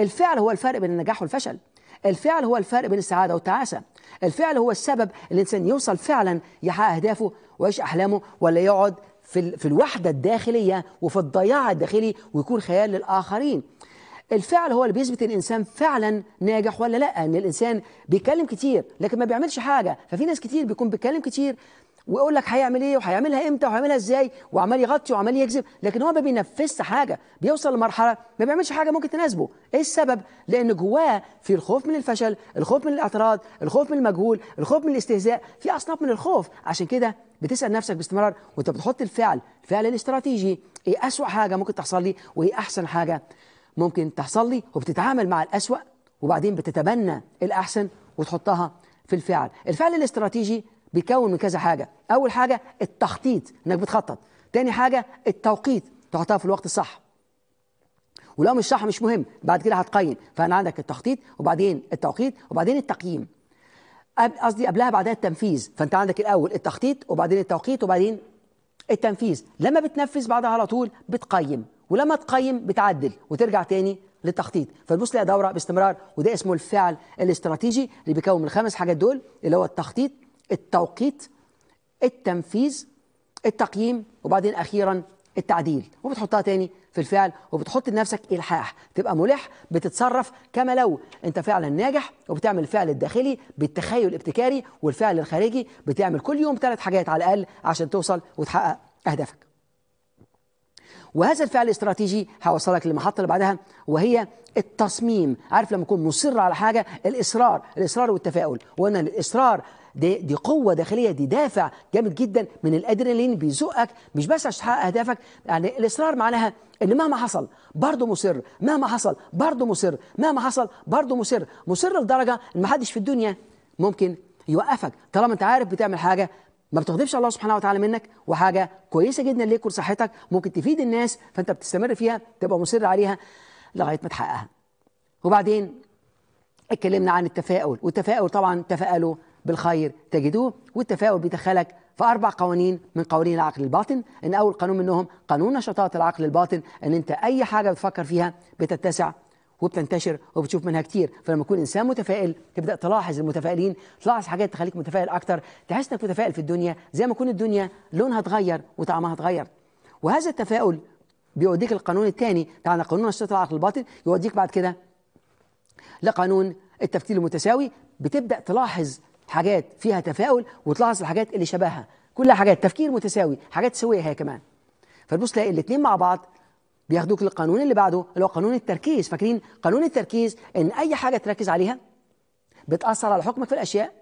الفعل هو الفرق بين النجاح والفشل. الفعل هو الفرق بين السعادة والتعاسة. الفعل هو السبب الإنسان يوصل فعلا يحقق أهدافه ويعيش أحلامه ولا يقعد في, في الوحدة الداخلية وفي الضياع الداخلي ويكون خيال للآخرين. الفعل هو اللي بيثبت الإنسان فعلا ناجح ولا لأ. إن الإنسان بيتكلم كتير لكن ما بيعملش حاجة. ففي ناس كتير بيكون بيتكلم كتير ويقول لك هيعمل إيه وهيعملها إمتى وهيعملها إزاي وعمال يغطي وعمال يكذب لكن هو ما بينفذش حاجة بيوصل لمرحلة ما بيعملش حاجة ممكن تناسبه. إيه السبب؟ لأن جواه في الخوف من الفشل الخوف من الاعتراض الخوف من المجهول الخوف من الاستهزاء في أصناف من الخوف. عشان كده بتسأل نفسك باستمرار وانت بتحط الفعل الفعل الاستراتيجي. إيه أسوأ حاجة ممكن تحصل لي وايه أحسن حاجة ممكن تحصل لي؟ وبتتعامل مع الأسوأ وبعدين بتتبنى الأحسن وتحطها في الفعل. الفعل الاستراتيجي بيكون من كذا حاجة. أول حاجة التخطيط إنك بتخطط. تاني حاجة التوقيت تحطها في الوقت الصح. ولو مش صح مش مهم. بعد كده هتقيم. فأنا عندك التخطيط وبعدين التوقيت وبعدين التقييم. قصدي قبلها بعدها التنفيذ. فأنت عندك الأول التخطيط وبعدين التوقيت وبعدين التنفيذ. لما بتنفذ بعدها على طول بتقيم. ولما تقيم بتعدل وترجع تاني للتخطيط. فتبص لها دورة باستمرار. وده اسمه الفعل الاستراتيجي اللي بيكون من الخمس حاجات دول اللي هو التخطيط التوقيت التنفيذ التقييم وبعدين أخيرا التعديل. وبتحطها تاني في الفعل وبتحط لنفسك إلحاح. تبقى ملح بتتصرف كما لو أنت فعلا ناجح وبتعمل الفعل الداخلي بالتخيل الابتكاري والفعل الخارجي بتعمل كل يوم ثلاث حاجات على الأقل عشان توصل وتحقق أهدافك. وهذا الفعل الاستراتيجي هوصلك للمحطة اللي بعدها وهي التصميم. عارف لما تكون مصر على حاجة؟ الإصرار. الإصرار والتفاؤل. وأن الإصرار دي, دي قوة داخلية دي دافع جامد جدا من الأدرينالين بيزقك مش بس عشان تحقق أهدافك يعني الإصرار معناها إن مهما حصل برضه مصر مهما حصل برضه مصر مهما حصل برضه مصر مصر لدرجة إن محدش في الدنيا ممكن يوقفك طالما أنت عارف بتعمل حاجة ما بتغضبش الله سبحانه وتعالى منك وحاجة كويسة جدا ليك ولصحتك ممكن تفيد الناس فأنت بتستمر فيها تبقى مصر عليها لغاية ما تحققها. وبعدين اتكلمنا عن التفاؤل والتفاؤل طبعا تفاءلوا بالخير تجدوه والتفاؤل بيدخلك في أربع قوانين من قوانين العقل الباطن. إن أول قانون منهم قانون نشاطات العقل الباطن. إن أنت أي حاجة بتفكر فيها بتتسع وبتنتشر وبتشوف منها كتير. فلما تكون إنسان متفائل تبدأ تلاحظ المتفائلين تلاحظ حاجات تخليك متفائل أكتر. تحس إنك متفائل في الدنيا. زي ما تكون الدنيا لونها اتغير وطعمها اتغير. وهذا التفاؤل بيوديك القانون الثاني بتاعنا قانون نشاط العقل الباطن. يوديك بعد كده لقانون التفكير المتساوي. بتبدأ تلاحظ حاجات فيها تفاؤل وتلاحظ الحاجات اللي شبهها. كلها حاجات تفكير متساوي حاجات سويه هي كمان. فتبص تلاقي الاثنين مع بعض بياخدوك للقانون اللي بعده اللي هو قانون التركيز. فاكرين قانون التركيز؟ إن أي حاجة تركز عليها بتأثر على حكمك في الأشياء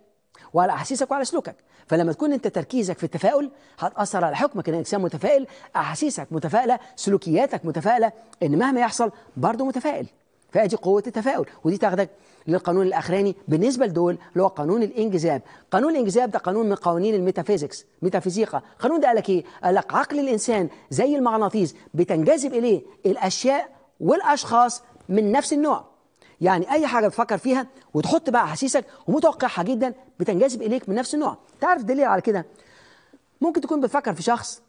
وعلى أحاسيسك وعلى سلوكك. فلما تكون أنت تركيزك في التفاؤل هتأثر على حكمك. إن إنسان متفائل أحاسيسك متفائلة سلوكياتك متفائلة إن مهما يحصل برضه متفائل. فادي قوة التفاؤل ودي تاخدك للقانون الأخراني بالنسبة لدول اللي هو قانون الانجذاب. قانون الانجذاب ده قانون من قوانين ال metaphysics ميتافيزيقا. قانون ده قال لك إيه؟ قال لك عقل الإنسان زي المغناطيس بتنجذب إليه الأشياء والأشخاص من نفس النوع. يعني أي حاجة بتفكر فيها وتحط بقى احاسيسك ومتوقعها جدا بتنجذب إليك من نفس النوع. تعرف دليل على كده؟ ممكن تكون بتفكر في شخص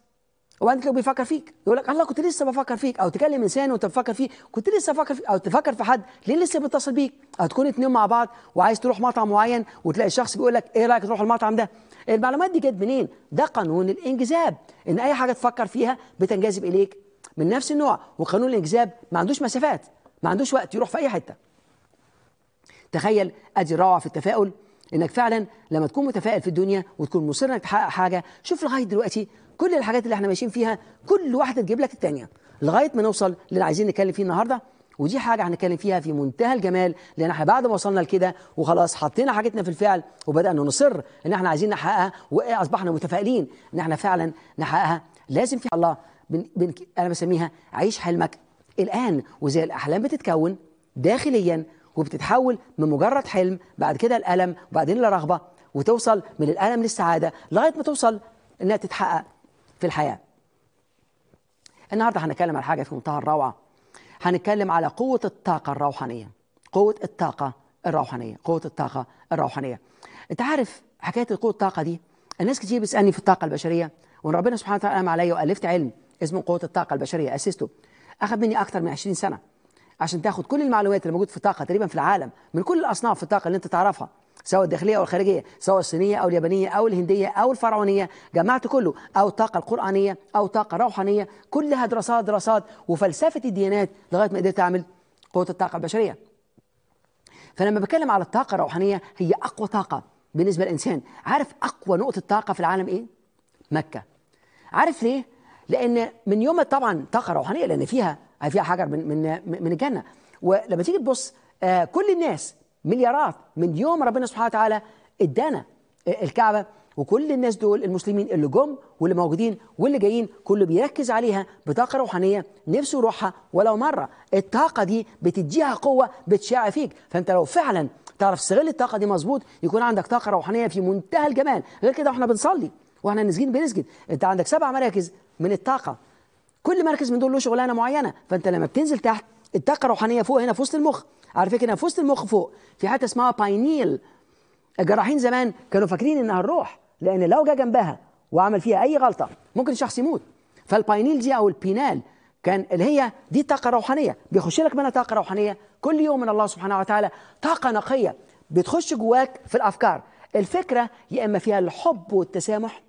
وبعدين تلاقيه بيفكر فيك. يقول لك الله كنت لسه بفكر فيك. أو تكلم إنسان وأنت بتفكر فيه. كنت لسه بفكر فيك أو تفكر في حد. ليه لسه بيتصل بيك؟ أو تكون اتنين مع بعض وعايز تروح مطعم معين وتلاقي الشخص بيقول لك إيه رأيك تروح المطعم ده؟ المعلومات دي جت منين؟ ده قانون الإنجذاب. إن أي حاجة تفكر فيها بتنجذب إليك من نفس النوع. وقانون الإنجذاب ما عندوش مسافات. ما عندوش وقت يروح في أي حتة. تخيل ادي الروعه في التفاؤل. إنك فعلا لما تكون متفائل في الدنيا وتكون مصر إنك تحقق حاجة شوف لغاية دلوقتي كل الحاجات اللي إحنا ماشيين فيها كل واحدة تجيب لك الثانية لغاية ما نوصل للي عايزين نتكلم فيه النهارده ودي حاجة هنتكلم فيها في منتهى الجمال لأن إحنا بعد ما وصلنا لكده وخلاص حطينا حاجتنا في الفعل وبدأنا نصر إن إحنا عايزين نحققها واصبحنا متفائلين إن إحنا فعلا نحققها. لازم في الله بن بن أنا بسميها عيش حلمك. الآن وزي الأحلام بتتكون داخليا وبتتحول من مجرد حلم بعد كده الألم وبعدين لرغبة وتوصل من الألم للسعادة لغاية ما توصل إنها تتحقق في الحياة. النهارده هنتكلم على حاجة في منتهى الروعة. هنتكلم على قوة الطاقة الروحانية. قوة الطاقة الروحانية، قوة الطاقة الروحانية. أنت عارف حكاية قوه الطاقة دي الناس كتير بتسألني في الطاقة البشرية وان ربنا سبحانه وتعالى قام عليا وألفت علم اسمه قوة الطاقة البشرية أسسته. أخذ مني أكثر من 20 سنة عشان تاخد كل المعلومات اللي موجوده في الطاقة تقريبا في العالم من كل الأصناف في الطاقة اللي أنت تعرفها سواء الداخلية أو الخارجية سواء الصينية أو اليابانية أو الهندية أو الفرعونية جمعت كله أو الطاقة القرآنية أو الطاقة الروحانية كلها دراسات دراسات وفلسفة الديانات لغاية ما قدرت اعمل قوة الطاقة البشرية. فلما بتكلم على الطاقة الروحانية هي أقوى طاقة بالنسبة للإنسان. عارف أقوى نقطة طاقة في العالم إيه؟ مكة. عارف ليه؟ لأن من يوم طبعا طاقة روحانية لأن فيها فيها حجر من من من الجنة. ولما تيجي تبص آه كل الناس مليارات من يوم ربنا سبحانه وتعالى ادانا الكعبة وكل الناس دول المسلمين اللي جم واللي موجودين واللي جايين كله بيركز عليها بطاقة روحانية نفسه يروحها ولو مرة. الطاقة دي بتديها قوة بتشع فيك. فأنت لو فعلا تعرف تستغل الطاقة دي مظبوط يكون عندك طاقة روحانية في منتهى الجمال. غير كده وإحنا بنصلي وإحنا نسجين بنسجد. أنت عندك سبع مراكز من الطاقة. كل مركز من دول له شغلانة معينة. فأنت لما بتنزل تحت الطاقة الروحانية فوق هنا في وسط المخ. على فكره في وسط المخ فوق. في حتة اسمها pineal الجراحين زمان كانوا فاكرين إنها الروح لأن لو جه جنبها وعمل فيها أي غلطة ممكن الشخص يموت. فال pineal دي أو ال pineal كان اللي هي دي طاقة روحانية. بيخش لك منها طاقة روحانية. كل يوم من الله سبحانه وتعالى طاقة نقية بتخش جواك في الأفكار. الفكرة يا إما فيها الحب والتسامح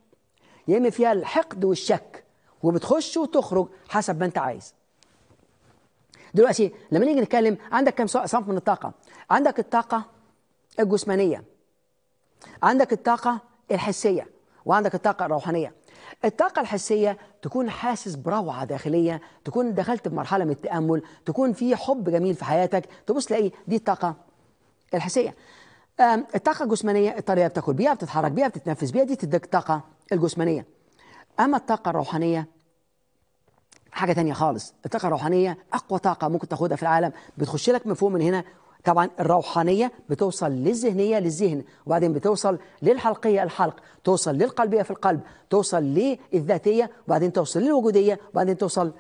يا إما فيها الحقد والشك. وبتخش وتخرج حسب ما انت عايز. دلوقتي لما نيجي نتكلم عندك كم صنف من الطاقة؟ عندك الطاقة الجسمانية عندك الطاقة الحسية وعندك الطاقة الروحانية. الطاقة الحسية تكون حاسس بروعة داخلية تكون دخلت بمرحلة من التأمل تكون في حب جميل في حياتك. تبص تلاقي دي الطاقة الحسية. الطاقة الجسمانية الطريقة بتاكل بيها بتتحرك بيها بتتنفس بيها دي تديك الطاقة الجسمانية. أما الطاقة الروحانية حاجة تانية خالص. الطاقة الروحانية أقوى طاقة ممكن تاخدها في العالم. بتخش لك من فوق من هنا. طبعا الروحانية بتوصل للذهنية للذهن وبعدين بتوصل للحلقية الحلق توصل للقلبية في القلب توصل للذاتية وبعدين توصل للوجودية وبعدين توصل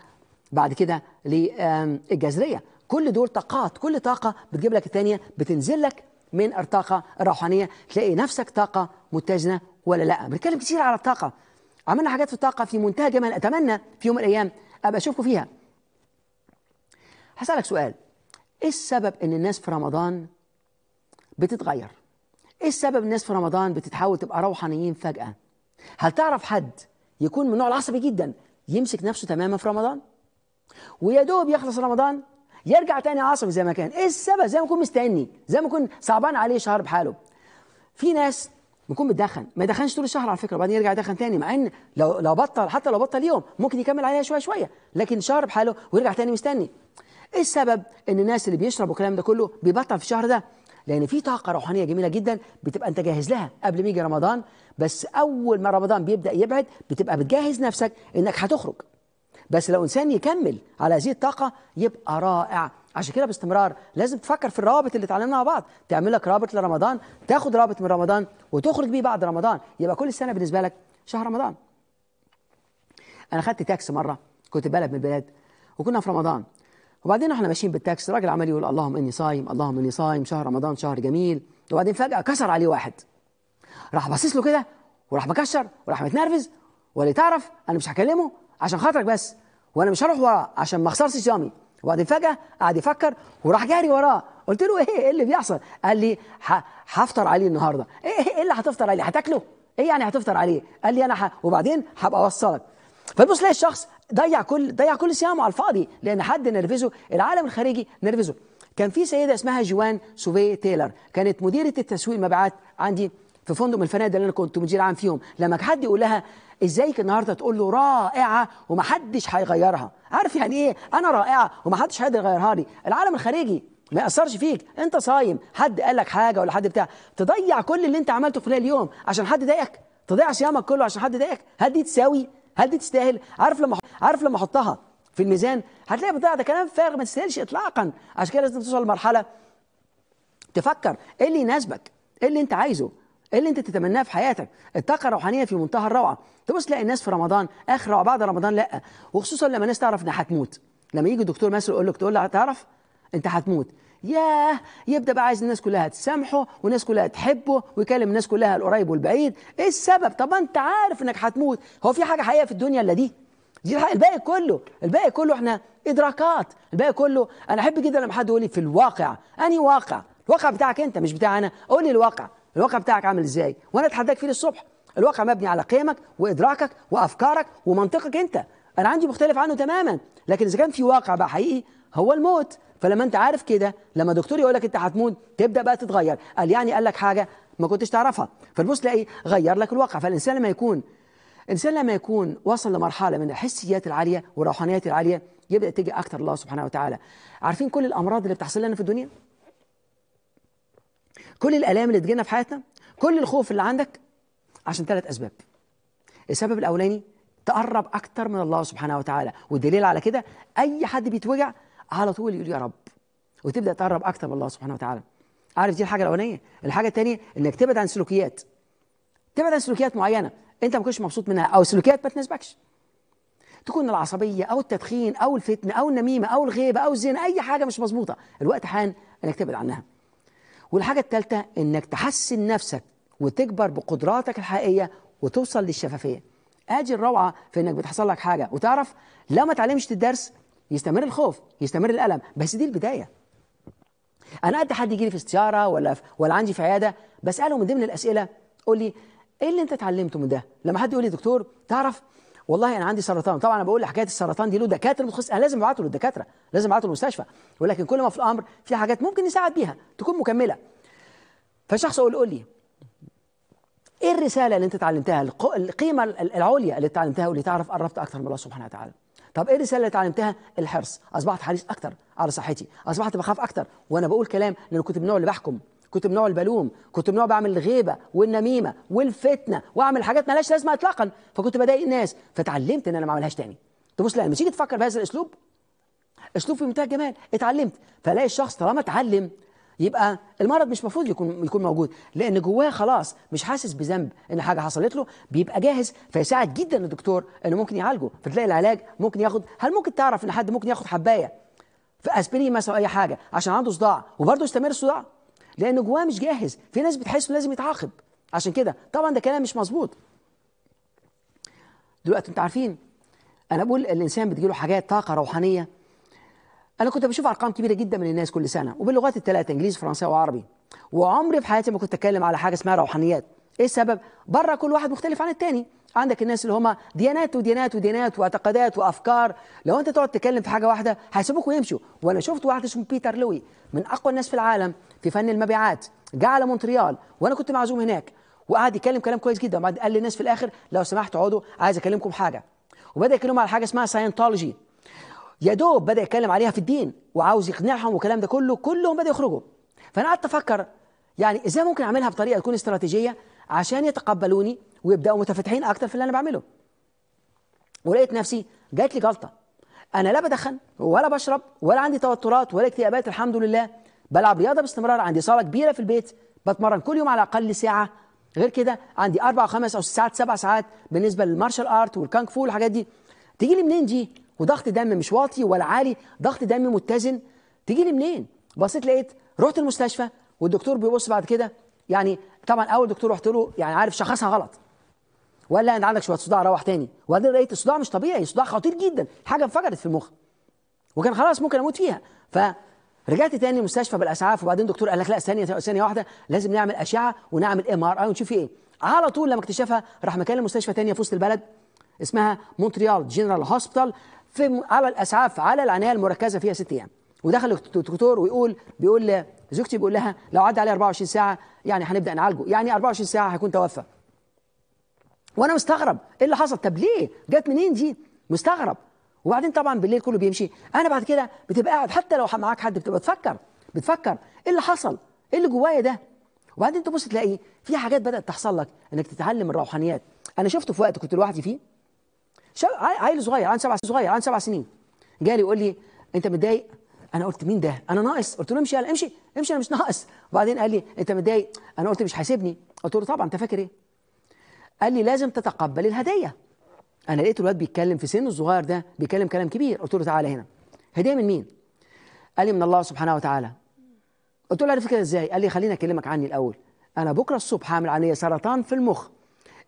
بعد كده للجذرية كل دول طاقات كل طاقة بتجيب لك الثانية بتنزل لك من الطاقة الروحانية. تلاقي نفسك طاقة متزنة ولا لا. بنتكلم كتير على الطاقة. عملنا حاجات في الطاقة في منتهى جمال. أتمنى في يوم من الأيام أبقى أشوفكم فيها. هسألك سؤال. إيه السبب إن الناس في رمضان بتتغير؟ إيه السبب الناس في رمضان بتتحول تبقى روحانيين فجأة؟ هل تعرف حد يكون من النوع العصبي جدا يمسك نفسه تماما في رمضان؟ ويا دوب يخلص رمضان يرجع تاني عصبي زي ما كان. إيه السبب؟ زي ما يكون مستني زي ما يكون صعبان عليه شهر بحاله. في ناس بيكون بتدخن ما يدخنش طول الشهر على فكرة وبعدين يرجع يدخن تاني مع إن لو لو بطل حتى لو بطل يوم ممكن يكمل عليها شوية شوية لكن شهر بحاله ويرجع تاني مستني. إيه السبب إن الناس اللي بيشربوا الكلام ده كله بيبطل في الشهر ده؟ لأن في طاقة روحانية جميلة جدا بتبقى أنت جاهز لها قبل ما يجي رمضان بس أول ما رمضان بيبدأ يبعد بتبقى بتجهز نفسك إنك هتخرج. بس لو إنسان يكمل على هذه الطاقة يبقى رائع. عشان كده باستمرار. لازم تفكر في الروابط اللي اتعلمناها مع بعض. تعمل لك رابط لرمضان تاخد رابط من رمضان وتخرج بيه بعد رمضان. يبقى كل سنة بالنسبة لك شهر رمضان. أنا خدت تاكس مرة كنت بلد من البلاد وكنا في رمضان. وبعدين إحنا ماشيين بالتاكس الراجل عمال يقول اللهم إني صايم اللهم إني صايم شهر رمضان شهر جميل. وبعدين فجأة كسر عليه واحد. راح باصص له كده وراح مكشر وراح متنرفز. واللي تعرف أنا مش هكلمه عشان خاطرك بس وأنا مش هروح وراه عشان ما أخسرش صيامي وبعدين فجأة قعد يفكر وراح جاري وراه. قلت له إيه إيه اللي بيحصل؟ قال لي هفطر عليه النهارده. إيه إيه اللي هتفطر عليه؟ هتاكله؟ إيه يعني هتفطر عليه؟ قال لي أنا ح... وبعدين هبقى أوصلك. فتبص تلاقي الشخص ضيع كل ضيع كل صيامه على الفاضي لأن حد نرفزه العالم الخارجي نرفزه. كان في سيدة اسمها جوان سوفي تايلر كانت مديرة التسويق المبيعات عندي. في فندق من الفنادق اللي أنا كنت مدير عام فيهم لما حد يقول لها إزيك النهارده؟ تقول له رائعة ومحدش هيغيرها. عارف يعني إيه؟ أنا رائعة ومحدش هيقدر يغيرها لي. العالم الخارجي ما يأثرش فيك. أنت صايم حد قال لك حاجة ولا حد بتاع. تضيع كل اللي أنت عملته خلال اليوم عشان حد ضايقك. تضيع صيامك كله عشان حد ضايقك. هل دي تساوي؟ هل دي تستاهل؟ عارف لما عارف لما أحطها في الميزان؟ هتلاقي بتاع ده كلام فارغ ما تستاهلش اطلاقا. عشان كده لازم توصل لمرحلة تفكر إيه اللي يناسبك إيه اللي أنت عايزه. إيه اللي انت تتمناه في حياتك. الطاقة الروحانية في منتهى الروعة. تبص تلاقي الناس في رمضان آخر وبعد رمضان لأ. وخصوصا لما الناس تعرف إنها هتموت. لما يجي الدكتور مثلا يقول لك تقول له تعرف؟ أنت هتموت. ياه! يبدأ بقى عايز الناس كلها تسامحه والناس كلها تحبه ويكلم الناس كلها القريب والبعيد. إيه السبب؟ طب أنت عارف إنك هتموت. هو في حاجة حقيقه في الدنيا الا دي؟ دي الحقيقة. الباقي كله الباقي كله إحنا إدراكات. الباقي كله أنا أحب جدا لما حد يقول لي في الواقع. أنهي واقع؟ الواقع بتاعك أنت مش بتاع أنا. قول لي الواقع. الواقع بتاعك عامل إزاي؟ وأنا اتحداك فيه للصبح. الواقع مبني على قيمك وإدراكك وأفكارك ومنطقك انت. أنا عندي مختلف عنه تماما. لكن إذا كان في واقع بقى حقيقي هو الموت. فلما أنت عارف كده لما دكتور يقول لك أنت هتموت تبدأ بقى تتغير. قال يعني قال لك حاجة ما كنتش تعرفها. فتبص تلاقي غير لك الواقع. فالإنسان لما يكون الإنسان لما يكون وصل لمرحلة من الحسيات العالية والروحانيات العالية يبدأ يتجه أكثر الله سبحانه وتعالى. عارفين كل الأمراض اللي بتحصل لنا في الدنيا؟ كل الآلام اللي تجينا في حياتنا كل الخوف اللي عندك عشان ثلاث أسباب. السبب الأولاني تقرب أكتر من الله سبحانه وتعالى والدليل على كده أي حد بيتوجع على طول يقول يا رب وتبدأ تقرب أكتر من الله سبحانه وتعالى. عارف دي الحاجة الأولانية. الحاجة الثانية إنك تبعد عن سلوكيات. تبعد عن سلوكيات معينة أنت ما مبسوط منها أو سلوكيات ما تناسبكش. تكون العصبية أو التدخين أو الفتنة أو النميمة أو الغيبة أو الزنا أي حاجة مش مظبوطة. الوقت حان إنك تبعد عنها. والحاجة الثالثه إنك تحسن نفسك وتكبر بقدراتك الحقيقية وتوصل للشفافية. أجي الروعه في إنك بتحصل لك حاجة. وتعرف لو ما تعلمش الدرس يستمر الخوف يستمر الألم بس دي البداية. أنا قد حد يجي لي في استشارة ولا ولا عندي في عيادة بسأله من ضمن الأسئلة قول لي إيه اللي أنت اتعلمته من ده؟ لما حد يقول لي دكتور تعرف والله أنا عندي سرطان. طبعا أنا بقول حكايه السرطان دي له دكاترة متخصص أنا لازم ابعته للدكاتره لازم ابعته للمستشفى ولكن كل ما في الأمر في حاجات ممكن نساعد بيها تكون مكملة. فشخص يقول قول لي إيه الرسالة اللي أنت اتعلمتها القيمة العليا اللي اتعلمتها واللي تعرف قربت أكثر من الله سبحانه وتعالى؟ طب إيه الرسالة اللي اتعلمتها؟ الحرص. أصبحت حريص أكثر على صحتي. أصبحت بخاف أكثر وأنا بقول كلام لأن كنت من النوع اللي بحكم. كنت من النوع اللي بلوم كنت من النوع بعمل الغيبة والنميمة والفتنة وأعمل حاجات مالهاش لازمة اطلاقا. فكنت بضايق الناس فتعلمت إن أنا ما أعملهاش تاني. تبص لما تيجي تفكر بهذا الأسلوب أسلوب في منتهى الجمال. اتعلمت. فلاقي الشخص طالما اتعلم يبقى المرض مش المفروض يكون يكون موجود. لأن جواه خلاص مش حاسس بذنب إن حاجة حصلت له بيبقى جاهز. فيساعد جدا الدكتور إنه ممكن يعالجه. فتلاقي العلاج ممكن ياخد هل ممكن تعرف إن حد ممكن ياخد حباية في أسبرين مثلا أي حاجة عشان عنده صداع؟ وبرضه يستمر الصداع. لأن جواه مش جاهز. في ناس بتحس إنه لازم يتعاقب. عشان كده طبعا ده كلام مش مظبوط. دلوقتي أنتوا عارفين أنا بقول الإنسان بتجيله حاجات طاقة روحانية. أنا كنت بشوف أرقام كبيرة جدا من الناس كل سنة وباللغات الثلاثه إنجليزي فرنساوي وعربي وعمري في حياتي ما كنت أتكلم على حاجة اسمها روحانيات. إيه السبب؟ بره كل واحد مختلف عن الثاني عندك الناس اللي هم ديانات وديانات وديانات واعتقادات وأفكار. لو أنت تقعد تتكلم في حاجة واحدة هيسيبوك ويمشوا. وأنا شفت واحد اسمه بيتر لوي من أقوى الناس في العالم في فن المبيعات. جه على مونتريال وأنا كنت معزوم هناك وقعد يتكلم كلام كويس جدا. وبعد قال للناس في الآخر لو سمحتوا اقعدوا عايز أكلمكم حاجة. وبدأ يكلمهم على حاجة اسمها Scientology يا دوب بدأ يتكلم عليها في الدين وعاوز يقنعهم والكلام ده كله كلهم بدأوا يخرجوا. فأنا قعدت أفكر يعني إزاي ممكن أعملها بطريقة تكون استراتيجية عشان يتقبلوني ويبدأوا متفتحين أكتر في اللي أنا بعمله. ولقيت نفسي جات لي جلطه أنا لا بدخن ولا بشرب ولا عندي توترات ولا اكتئابات الحمد لله. بلعب رياضة باستمرار عندي صالة كبيرة في البيت بتمرن كل يوم على الأقل ساعة. غير كده عندي أربع خمس أو ساعات سبع ساعات بالنسبة لل martial art وال kung fu والحاجات دي. تيجي لي منين دي؟ وضغط دم مش واطي ولا عالي ضغط دم متزن. تيجي لي منين؟ بصيت لقيت رحت المستشفى والدكتور بيبص بعد كده. يعني طبعا أول دكتور رحت له يعني عارف شخصها غلط. وقال لا أنت عندك شوية صداع روح تاني. وبعدين لقيت الصداع مش طبيعي صداع خطير جدا حاجة انفجرت في المخ. وكان خلاص ممكن أموت فيها. فرجعت تاني المستشفى بالأسعاف وبعدين الدكتور قال لك لا ثانية ثانية واحدة لازم نعمل أشعة ونعمل MRI ونشوف في إيه. على طول لما اكتشفها راح مكلم مستشفى ثانية في وسط البلد اسمها Montreal General Hospital في على الأسعاف على العناية المركزة فيها ست أيام. ودخل الدكتور ويقول بيقول زوجتي بيقول لها لو عدى عليه 24 ساعة يعني هنبدأ نعالجه. يعني 24 ساعة هيكون توفى. وأنا مستغرب إيه اللي حصل؟ طب ليه؟ جت منين دي؟ مستغرب. وبعدين طبعا بالليل كله بيمشي. أنا بعد كده بتبقى قاعد حتى لو معاك حد بتبقى تفكر بتفكر إيه اللي حصل؟ إيه اللي جوايا ده؟ وبعدين تبص تلاقي في حاجات بدأت تحصل لك إنك تتعلم الروحانيات. أنا شفته في وقت كنت لوحدي فيه. عيل صغير عن سبع صغير عن سبع سنين. جالي يقول لي أنت متضايق؟ أنا قلت مين ده؟ أنا ناقص. قلت له امشي يلا امشي امشي أنا مش ناقص. وبعدين قال لي أنت متضايق؟ أنا قلت مش هيسيبني. قلت له طبعا أنت فاكر إيه؟ قال لي لازم تتقبل الهديه أنا لقيت الواد بيتكلم في سنه الصغير ده بيتكلم كلام كبير. قلت له تعالى هنا. هدية من مين؟ قال لي من الله سبحانه وتعالى. قلت له عرف كده إزاي؟ قال لي خليني أكلمك عني الأول. أنا بكرة الصبح هعمل عمليه سرطان في المخ.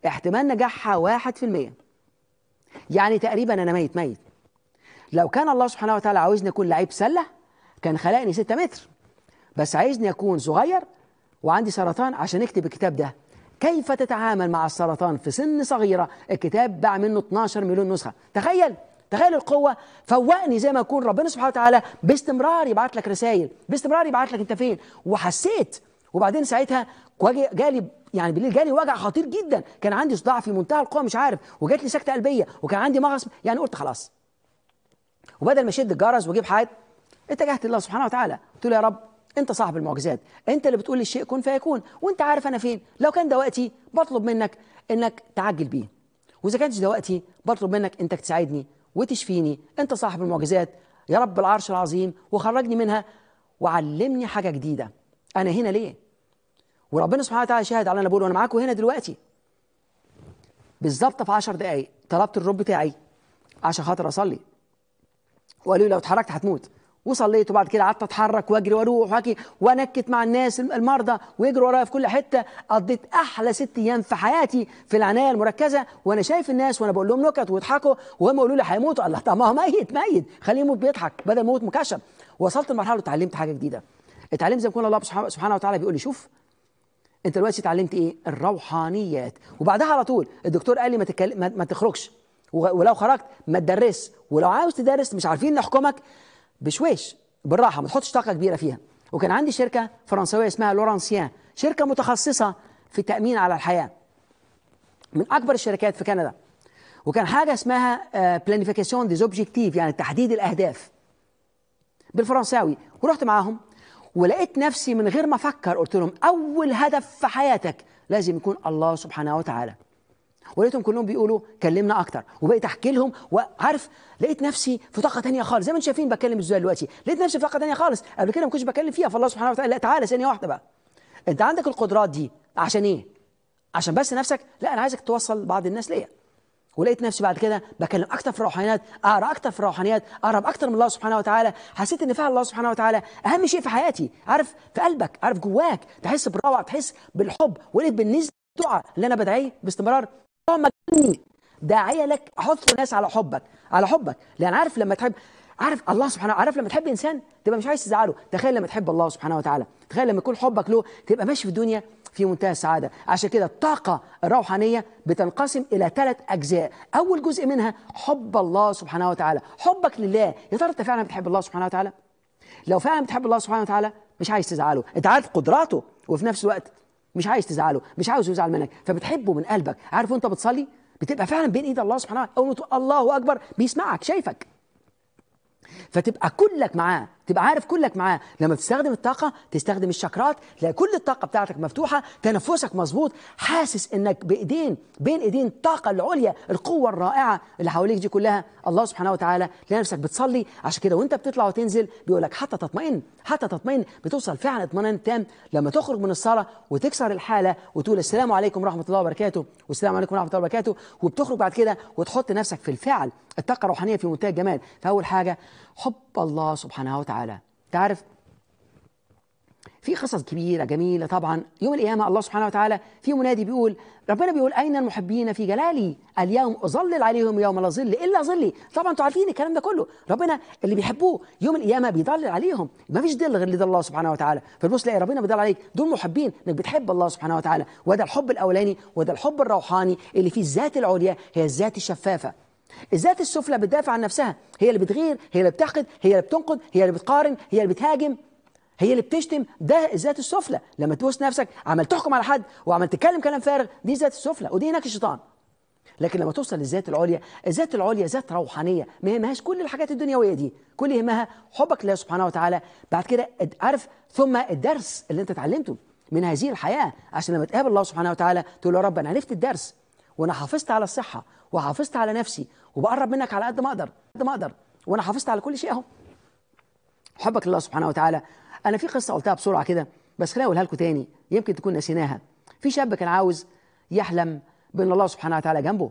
احتمال نجاحها واحد في المية. يعني تقريبا أنا ميت ميت. لو كان الله سبحانه وتعالى عاوزني أكون لعيب سلة كان خلقني ستة متر. بس عايزني أكون صغير وعندي سرطان عشان أكتب الكتاب ده. كيف تتعامل مع السرطان في سن صغيرة؟ الكتاب باع منه 12 مليون نسخة. تخيل تخيل القوة. فوقني زي ما يكون ربنا سبحانه وتعالى باستمرار يبعت لك رسائل باستمرار يبعت لك انت فين. وحسيت وبعدين ساعتها جالي يعني بالليل جالي وجع خطير جدا. كان عندي صداع في منتهى القوة مش عارف. وجات لي سكتة قلبية وكان عندي مغص يعني قلت خلاص. وبدل ما أشد الجرس وأجيب حد اتجهت لله سبحانه وتعالى. قلت له يا رب انت صاحب المعجزات. انت اللي بتقول للشيء كن فيكون. وانت عارف أنا فين. لو كان ده وقتي بطلب منك انك تعجل بيه. وإذا كانش ده وقتي بطلب منك انك تساعدني وتشفيني انت صاحب المعجزات. يا رب العرش العظيم وخرجني منها وعلمني حاجة جديدة. أنا هنا ليه؟ وربنا سبحانه وتعالى شاهد على أنا بقول وأنا معاكم هنا دلوقتي. بالظبط في 10 دقائق طلبت الروب بتاعي عشان خاطر أصلي. وقالوا لي لو اتحركت هتموت. وصليت وبعد كده قعدت اتحرك واجري وأروح واجي وانكت مع الناس المرضى ويجروا ورايا في كل حتة. قضيت أحلى ست أيام في حياتي في العناية المركزة. وأنا شايف الناس وأنا بقول لهم نكت ويضحكوا وهم يقولوا لي هيموتوا. الله طب ما هو ميت ميت. خليه يموت بيضحك بدل ما يموت مكشر. وصلت لمرحلة وتعلمت حاجة جديدة. اتعلمت زي ما يكون الله سبحانه وتعالى بيقول لي شوف أنت دلوقتي اتعلمت إيه؟ الروحانيات. وبعدها على طول الدكتور قال لي ما, تكلم ما, ما تخرجش. ولو خرجت ما تدرس. ولو عاوز تدرس مش عارفين نحكمك. بشويش بالراحة ما تحطش طاقة كبيرة فيها. وكان عندي شركة فرنسوية اسمها لورانسيان شركة متخصصة في التامين على الحياة. من أكبر الشركات في كندا. وكان حاجة اسمها planification des objectifs يعني تحديد الأهداف. بالفرنساوي. ورحت معاهم ولقيت نفسي من غير ما أفكر قلت لهم أول هدف في حياتك لازم يكون الله سبحانه وتعالى. ولقيتهم كلهم بيقولوا كلمنا أكتر. وبقيت أحكي لهم وعارف لقيت نفسي في طاقة تانية خالص. زي ما أنتم شايفين بتكلم إزاي دلوقتي. لقيت نفسي في طاقة تانية خالص. قبل كده ما كنتش بتكلم فيها. فالله سبحانه وتعالى لا تعالى ثانية واحدة بقى. انت عندك القدرات دي عشان إيه؟ عشان بس نفسك؟ لا أنا عايزك توصل بعض الناس ليا. ولقيت نفسي بعد كده بكلم أكتر في الروحانيات أقرأ أكتر في الروحانيات أقرب أكتر من الله سبحانه وتعالى. حسيت إن فعل الله سبحانه وتعالى أهم شيء في حياتي. عارف في قلبك عارف جواك. تحس بالروعة تحس بالحب. ولقيت بالنسبة للدعاء اللي أنا بدعيه باستمرار. اجعلني داعيه لك احث الناس على حبك على حبك. لأن عارف لما تحب عارف الله سبحانه عارف لما تحب إنسان تبقى مش عايز تزعله. تخيل لما تحب الله سبحانه وتعالى. تخيل لما يكون حبك له تبقى ماشي في الدنيا في منتهى السعادة. عشان كده الطاقة الروحانية بتنقسم إلى ثلاث أجزاء. أول جزء منها حب الله سبحانه وتعالى. حبك لله. يا ترى أنت فعلا بتحب الله سبحانه وتعالى؟ لو فعلا بتحب الله سبحانه وتعالى مش عايز تزعله. أنت عارف قدراته. وفي نفس الوقت مش عايز تزعله مش عاوز يزعل منك فبتحبه من قلبك. عارف وأنت بتصلي؟ بتبقى فعلا بين إيد الله سبحانه وتعالى. الله أكبر بيسمعك شايفك. فتبقى كلك معاه. تبقى عارف كلك معاه. لما تستخدم الطاقة تستخدم الشكرات تلاقي كل الطاقة بتاعتك مفتوحة تنفسك مظبوط. حاسس إنك بإيدين بين إيدين الطاقة العليا القوة الرائعة اللي حواليك دي كلها. الله سبحانه وتعالى لنفسك بتصلي. عشان كده وأنت بتطلع وتنزل بيقول لك حتى تطمئن حتى تطمئن بتوصل فعلا اطمئنان تام لما تخرج من الصلاة وتكسر الحالة وتقول السلام عليكم ورحمة الله وبركاته والسلام عليكم ورحمة الله وبركاته. وبتخرج بعد كده وتحط نفسك في الفعل الطاقة الروحانية في منتهى الجمال. فأول حاجة حب الله سبحانه وتعالى. تعرف في قصص كبيرة جميلة طبعا. يوم القيامة الله سبحانه وتعالى في منادي بيقول ربنا بيقول أين المحبين في جلالي؟ اليوم أظلل عليهم يوم لا ظل إلا ظلي. طبعا أنتوا عارفين الكلام ده كله. ربنا اللي بيحبوه يوم القيامة بيضلل عليهم. ما فيش ظل غير لده الله سبحانه وتعالى. فالبص تلاقي ربنا بيضل عليك. دول محبين إنك بتحب الله سبحانه وتعالى. وده الحب الأولاني وده الحب الروحاني اللي فيه الذات العليا هي الذات الشفافة. الذات السفلى بتدافع عن نفسها. هي اللي بتغير هي اللي بتحقد هي اللي بتنقد هي اللي بتقارن هي اللي بتهاجم هي اللي بتشتم. ده الذات السفلى. لما تبص نفسك عمال تحكم على حد وعمال تتكلم كلام فارغ دي الذات السفلى. ودي هناك الشيطان. لكن لما توصل للذات العليا الذات العليا ذات روحانية ما يهمهاش كل الحاجات الدنيوية دي. كل يهمها حبك لله سبحانه وتعالى. بعد كده عارف ثم الدرس اللي انت اتعلمته من هذه الحياة عشان لما تقابل الله سبحانه وتعالى تقول يا رب أنا عرفت الدرس. وأنا حافظت على الصحة وحافظت على نفسي وبقرب منك على قد ما أقدر قد ما أقدر. وأنا حافظت على كل شيء أهو. حبك لله سبحانه وتعالى. أنا في قصة قلتها بسرعة كده بس خليني أقولها لكم تاني. يمكن تكون نسيناها. في شاب كان عاوز يحلم بأن الله سبحانه وتعالى جنبه.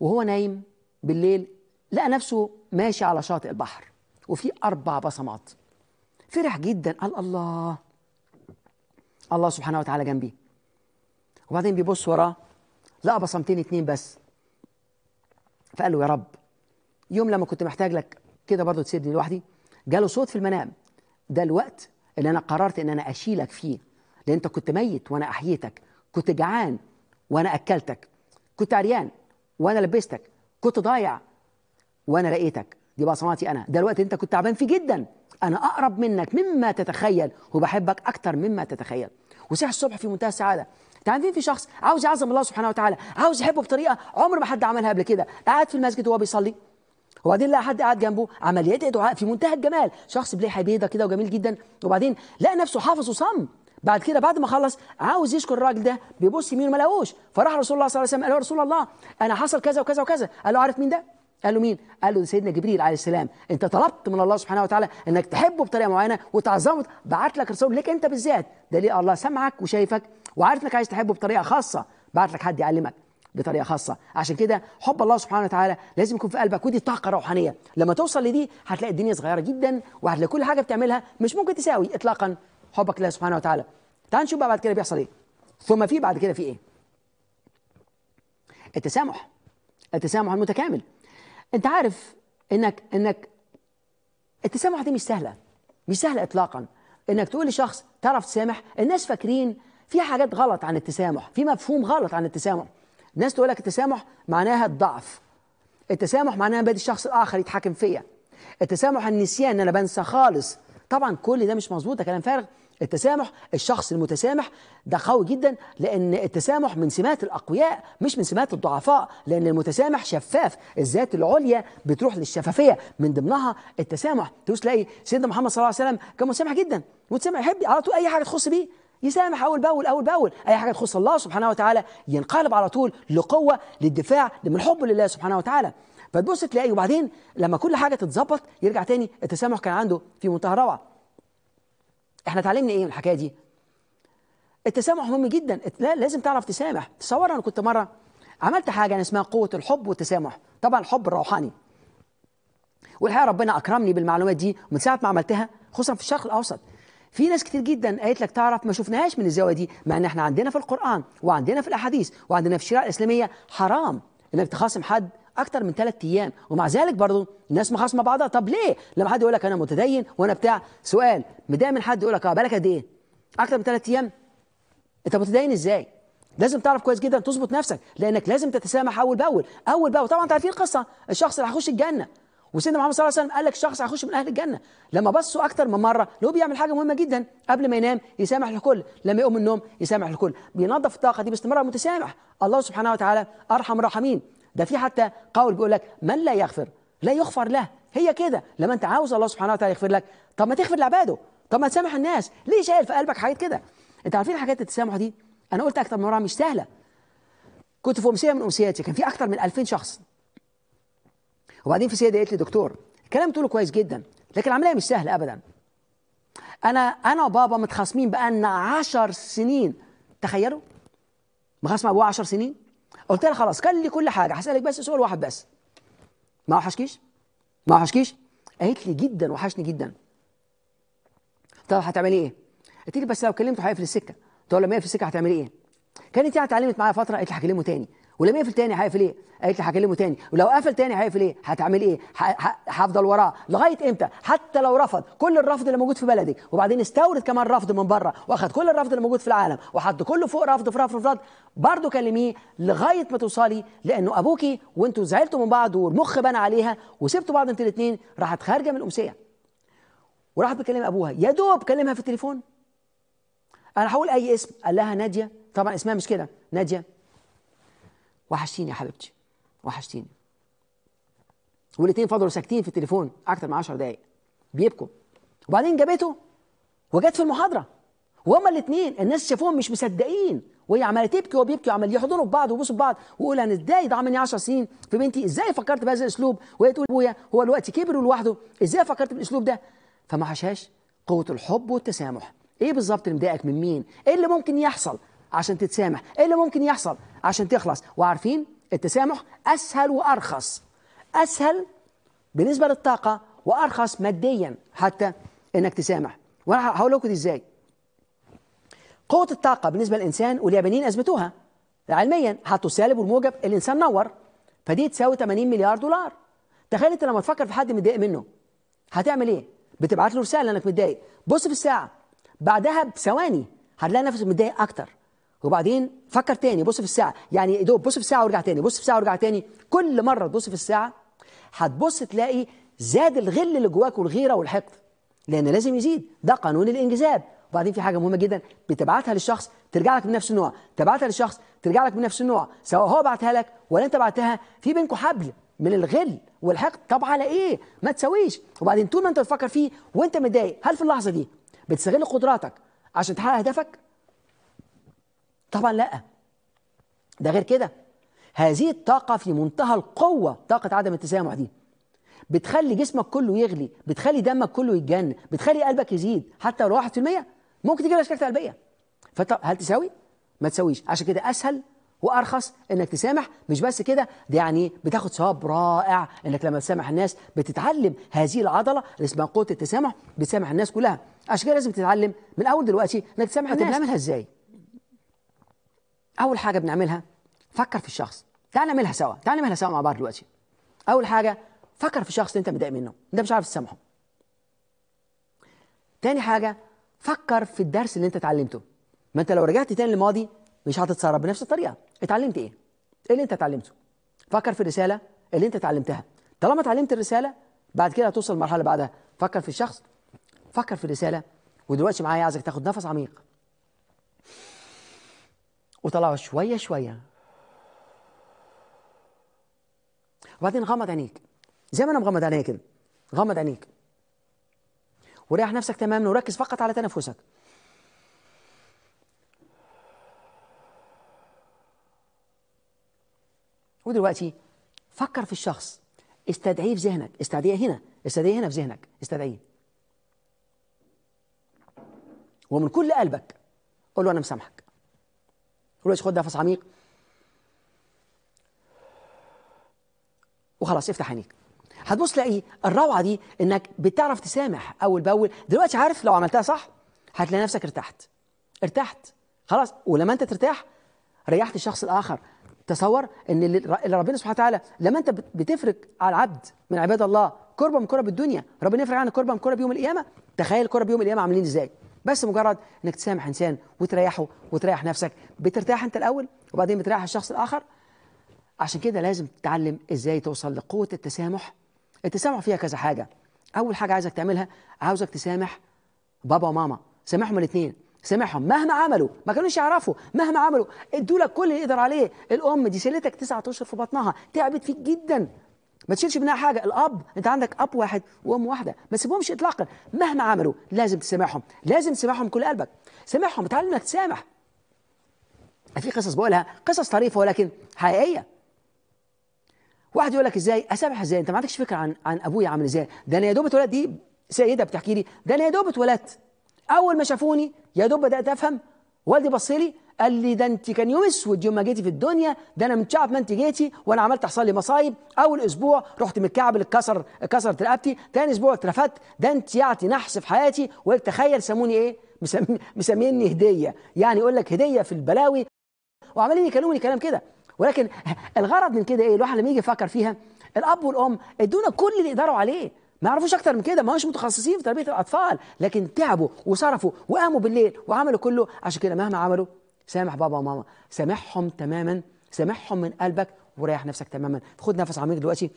وهو نايم بالليل لقى نفسه ماشي على شاطئ البحر وفي أربع بصمات. فرح جدا. قال الله الله سبحانه وتعالى جنبي. وبعدين بيبص وراه. لقى بصمتين اتنين بس. فقال له يا رب يوم لما كنت محتاج لك كده برضه تسيبني لوحدي جاله صوت في المنام. ده الوقت اللي أنا قررت إن أنا أشيلك فيه لأن أنت كنت ميت وأنا أحييتك كنت جعان وأنا أكلتك كنت عريان وأنا لبستك كنت ضايع وأنا لقيتك. دي بصماتي أنا. ده الوقت أنت كنت تعبان فيه جدا. أنا أقرب منك مما تتخيل وبحبك أكتر مما تتخيل. وصحي الصبح في منتهى السعادة. عارفين في شخص عاوز يعظم الله سبحانه وتعالى عاوز يحبه بطريقة عمر ما حد عملها قبل كده. قاعد في المسجد وهو بيصلي. وبعدين لقى حد قاعد جنبه عمل يدعي دعاء في منتهى الجمال. شخص بليحه بيضة كده وجميل جدا. وبعدين لقى نفسه حافظ وصم بعد كده بعد ما خلص عاوز يشكر الراجل ده بيبص يمين ما لقوش فراح رسول الله صلى الله عليه وسلم قال له رسول الله أنا حصل كذا وكذا وكذا. قال له عارف مين ده؟ قال له مين؟ قال له سيدنا جبريل عليه السلام. أنت طلبت من الله سبحانه وتعالى إنك تحبه بطريقة معينة وتعظمه. بعت لك رسول لك أنت بالذات. ده ليه؟ الله سمعك وشايفك. وعارف انك عايز تحبه بطريقة خاصة بعت لك حد يعلمك بطريقة خاصة. عشان كده حب الله سبحانه وتعالى لازم يكون في قلبك ودي طاقة روحانية. لما توصل لدي هتلاقي الدنيا صغيرة جدا وهتلاقي كل حاجة بتعملها مش ممكن تساوي اطلاقا حبك لله سبحانه وتعالى. تعال نشوف بقى بعد كده بيحصل إيه. ثم في بعد كده في إيه. التسامح. التسامح المتكامل. أنت عارف إنك إنك التسامح دي مش سهلة مش سهلة اطلاقا. إنك تقول لشخص تعرف تسامح الناس فاكرين في حاجات غلط عن التسامح في مفهوم غلط عن التسامح. الناس تقول لك التسامح معناها الضعف. التسامح معناها بدي الشخص الآخر يتحكم فيا. التسامح النسيان إن أنا بنسى خالص. طبعا كل ده مش مظبوط ده كلام فارغ. التسامح الشخص المتسامح ده قوي جدا لأن التسامح من سمات الأقوياء مش من سمات الضعفاء. لأن المتسامح شفاف الذات العليا بتروح للشفافية. من ضمنها التسامح. تلاقي سيدنا محمد صلى الله عليه وسلم كان متسامح جدا. متسامح يحب على طول أي حاجة تخص بيه. يسامح أول بأول أول بأول. أي حاجة تخص الله سبحانه وتعالى ينقلب على طول لقوة للدفاع من حب لله سبحانه وتعالى. فتبص تلاقي وبعدين لما كل حاجة تتظبط يرجع تاني التسامح كان عنده في منتهى الروعة. إحنا اتعلمنا إيه من الحكاية دي؟ التسامح مهم جدا. لا لازم تعرف تسامح. تصور أنا كنت مرة عملت حاجة اسمها قوة الحب والتسامح. طبعا الحب الروحاني. والحقيقة ربنا أكرمني بالمعلومات دي ومن ساعة ما عملتها خصوصا في الشرق الأوسط. في ناس كتير جدا قالت لك تعرف ما شفناهاش من الزاوية دي مع إن إحنا عندنا في القرآن وعندنا في الأحاديث وعندنا في الشريعة الإسلامية حرام إنك تخاصم حد أكتر من ثلاث أيام. ومع ذلك برضه الناس مخاصمة بعضها. طب ليه؟ لما حد يقول لك أنا متدين وأنا بتاع. سؤال من حد يقول لك آه بالك قد إيه؟ أكتر من ثلاث أيام؟ أنت متدين إزاي؟ لازم تعرف كويس جدا تظبط نفسك لأنك لازم تتسامح أول بأول. أول بأول طبعا أنت عارفين القصة. الشخص اللي هيخش الجنة وسيدنا محمد صلى الله عليه وسلم قال لك شخص هيخش من أهل الجنة لما بصوا أكتر من مرة لو بيعمل حاجة مهمة جدا قبل ما ينام يسامح الكل لما يقوم من النوم يسامح الكل. بينظف الطاقة دي باستمرار متسامح. الله سبحانه وتعالى أرحم الراحمين. ده في حتى قول بيقول لك من لا يغفر لا يغفر له. هي كده. لما أنت عاوز الله سبحانه وتعالى يغفر لك طب ما تغفر لعباده. طب ما تسامح الناس. ليه شايل في قلبك حاجات كده؟ أنت عارفين حاجات التسامح دي؟ أنا قلت أكتر من مرة مش سهلة. كنت في أمسية من أمسياتي كان في أكتر من 2000 شخص. وبعدين في سيده قالت لي دكتور الكلام تقوله كويس جدا لكن العملية مش سهلة ابدا. أنا أنا وبابا متخاصمين بقالنا 10 سنين. تخيلوا؟ مخاصم أبوها 10 سنين؟ قلت لها خلاص كل لي كل حاجة هسألك بس سؤال واحد بس. ما وحشكيش؟ ما وحشكيش؟ قالت لي جدا وحشني جدا. قلت لها هتعملي إيه؟ قالت لي بس لو كلمته هيقفل السكة. قلت لها لما يقفل السكة هتعملي إيه؟ كانت يعني اتعلمت معايا فترة قالت لي هكلمه تاني. ولما يقفل تاني هيقفل إيه؟ قالت لي هكلمه تاني. ولو قفل تاني هيقفل إيه؟ هتعمل إيه؟ هفضل وراه لغاية إمتى؟ حتى لو رفض كل الرفض اللي موجود في بلدك وبعدين استورد كمان رفض من بره واخد كل الرفض اللي موجود في العالم وحط كله فوق رفض في رفض في رفض. برضه كلميه لغاية ما توصلي لأنه ابوكي وأنتوا زعلتوا من بعض والمخ بنى عليها وسبتوا بعض أنتوا الاثنين راحت خارجة من الأمسية. وراحت بتكلم أبوها يا دوب كلمها في التليفون. أنا هقول أي اسم؟ قال لها نادية. طبعا اسمها مش كده. نادية. وحشتيني يا حبيبتي وحشتيني. والاثنين فضلوا ساكتين في التليفون أكتر من 10 دقائق بيبكوا. وبعدين جابته وجت في المحاضرة. وهما الاثنين الناس شافوهم مش مصدقين. وهي عمالة تبكي وهو بيبكي وعمال يحضنوا في بعض ويبوسوا في بعض. ويقول أنا إزاي ضاع مني 10 سنين؟ في بنتي إزاي فكرت بهذا الأسلوب؟ وهي تقول ابويا هو دلوقتي كبر لوحده إزاي فكرت بالأسلوب ده؟ فما حشاش قوة الحب والتسامح. إيه بالظبط اللي مضايقك من مين؟ إيه اللي ممكن يحصل؟ عشان تتسامح. إيه اللي ممكن يحصل؟ عشان تخلص. وعارفين؟ التسامح أسهل وأرخص. أسهل بالنسبة للطاقة وأرخص ماديا حتى إنك تسامح. وأنا هقول لكم إزاي. قوة الطاقة بالنسبة للإنسان واليابانيين أثبتوها. علميا حطوا السالب والموجب الإنسان نور. فدي تساوي 80 مليار دولار. تخيل أنت لما تفكر في حد متضايق منه هتعمل إيه؟ بتبعت له رسالة إنك متضايق. بص في الساعة. بعدها بثواني هتلاقي نفسك متضايق أكتر. وبعدين فكر تاني بص في الساعة يعني دوب بص في الساعة وارجع تاني بص في الساعة وارجع تاني كل مرة تبص في الساعة هتبص تلاقي زاد الغل اللي جواك والغيرة والحقد لأن لازم يزيد ده قانون الانجذاب. وبعدين في حاجة مهمة جدا بتبعتها للشخص ترجع لك من نفس النوع تبعتها للشخص ترجع لك من نفس النوع سواء هو بعتها لك ولا أنت بعتها في بينكم حبل من الغل والحقد. طب على إيه؟ ما تسويش. وبعدين طول ما أنت بتفكر فيه وأنت متضايق هل في اللحظة دي بتستغل قدراتك عشان تحقق هدفك طبعا لا. ده غير كده. هذه الطاقة في منتهى القوة طاقة عدم التسامح دي بتخلي جسمك كله يغلي بتخلي دمك كله يتجن بتخلي قلبك يزيد حتى لو 1% ممكن تجي لك سكته قلبيه فط هل تساوي؟ ما تساويش. عشان كده أسهل وأرخص إنك تسامح. مش بس كده ده يعني بتاخد ثواب رائع إنك لما تسامح الناس بتتعلم هذه العضلة اللي اسمها قوة التسامح بتسامح الناس كلها. عشان كده لازم تتعلم من اول دلوقتي إنك تسامح الناس. بنعملها إزاي؟ أول حاجة بنعملها فكر في الشخص. تعال نعملها سوا تعال نعملها سوا مع بعض دلوقتي. أول حاجة فكر في شخص أنت متضايق منه أنت مش عارف تسامحه. تاني حاجة فكر في الدرس اللي أنت اتعلمته. ما أنت لو رجعت تاني للماضي مش هتتصرف بنفس الطريقة. اتعلمت إيه؟ إيه اللي أنت اتعلمته؟ فكر في الرسالة اللي أنت اتعلمتها. طالما اتعلمت الرسالة بعد كده هتوصل للمرحله بعدها. فكر في الشخص فكر في الرسالة. ودلوقتي معايا عايزك تاخد نفس عميق. وطلعه شوية شوية. وبعدين غمض عينيك. زي ما أنا مغمض عينيا كده. غمض عينيك. وريح نفسك تماما وركز فقط على تنفسك. ودلوقتي فكر في الشخص. استدعيه في ذهنك. استدعيه هنا. استدعيه هنا في ذهنك. استدعيه. ومن كل قلبك قول له أنا مسامحك. دلوقتي خد نفس عميق. وخلاص افتح عينيك. هتبص تلاقي الروعة دي إنك بتعرف تسامح أول بأول. دلوقتي عارف لو عملتها صح هتلاقي نفسك ارتحت. ارتحت. خلاص ولما أنت ترتاح ريحت الشخص الآخر. تصور إن اللي ربنا سبحانه وتعالى لما أنت بتفرق على العبد من عباد الله كربة من كرب الدنيا ربنا يفرق عنك كربة من كرب يوم القيامة. تخيل كرب يوم القيامة عاملين إزاي؟ بس مجرد إنك تسامح إنسان وتريحه وتريح نفسك. بترتاح أنت الأول وبعدين بتريح الشخص الآخر. عشان كده لازم تتعلم إزاي توصل لقوة التسامح. التسامح فيها كذا حاجة. أول حاجة عايزك تعملها عاوزك تسامح بابا وماما. سامحهم الاثنين سامحهم مهما عملوا. ما كانوش يعرفوا مهما عملوا. ادوا لك كل اللي يقدر عليه. الأم دي شالتك تسعة أشهر في بطنها. تعبت فيك جدا. ما تشيلش منها حاجة. الأب أنت عندك أب واحد وأم واحدة. ما تسيبهمش اطلاقا. مهما عملوا لازم تسامحهم. لازم تسامحهم كل قلبك. سامحهم اتعلم إنك تسامح. في قصص بقولها قصص طريفة ولكن حقيقية. واحد يقول لك إزاي؟ اسامح إزاي؟ أنت ما عندكش فكرة عن عن أبويا عامل إزاي؟ ده أنا يا دوب اتولدت. دي سيدة بتحكي لي. ده أنا يا دوب اتولدت. أول ما شافوني يا دوب بدأت أفهم. والدي بص لي قال لي ده انت كان يوم أسود يوم ما جيتي في الدنيا ده أنا ساعه ما انت جيتي وأنا عملت تحصل لي مصايب. أول أسبوع رحت اللي اتكسر كسرت رقبتي ثاني أسبوع اترفدت. ده انت يعطي نحس في حياتي وتخيل سموني إيه؟ مسمي مسميني هدية. يعني يقول لك هدية في البلاوي وعمالين يكلموني كلام كده. ولكن الغرض من كده إيه؟ الواحد لما يجي يفكر فيها الأب والأم ادونا كل اللي يقدروا عليه. ما يعرفوش أكتر من كده ما هوش متخصصين في تربية الأطفال. لكن تعبوا وصرفوا وقاموا بالليل وعملوا كله. عشان كده مهما عملوا سامح بابا وماما. سامحهم تماما. سامحهم من قلبك وريح نفسك تماما. خد نفس عميق دلوقتي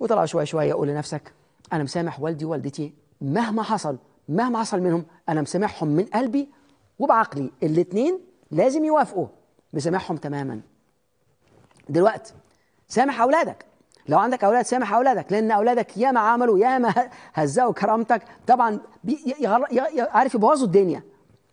وطلع شوية شوية قول لنفسك أنا مسامح والدي ووالدتي مهما حصل مهما حصل منهم أنا مسامحهم من قلبي وبعقلي. الاثنين لازم يوافقوا مسامحهم تماما. دلوقتي سامح أولادك. لو عندك أولاد سامح أولادك لأن أولادك ياما عملوا ياما هزقوا كرامتك. طبعا. عارف يبوظوا الدنيا.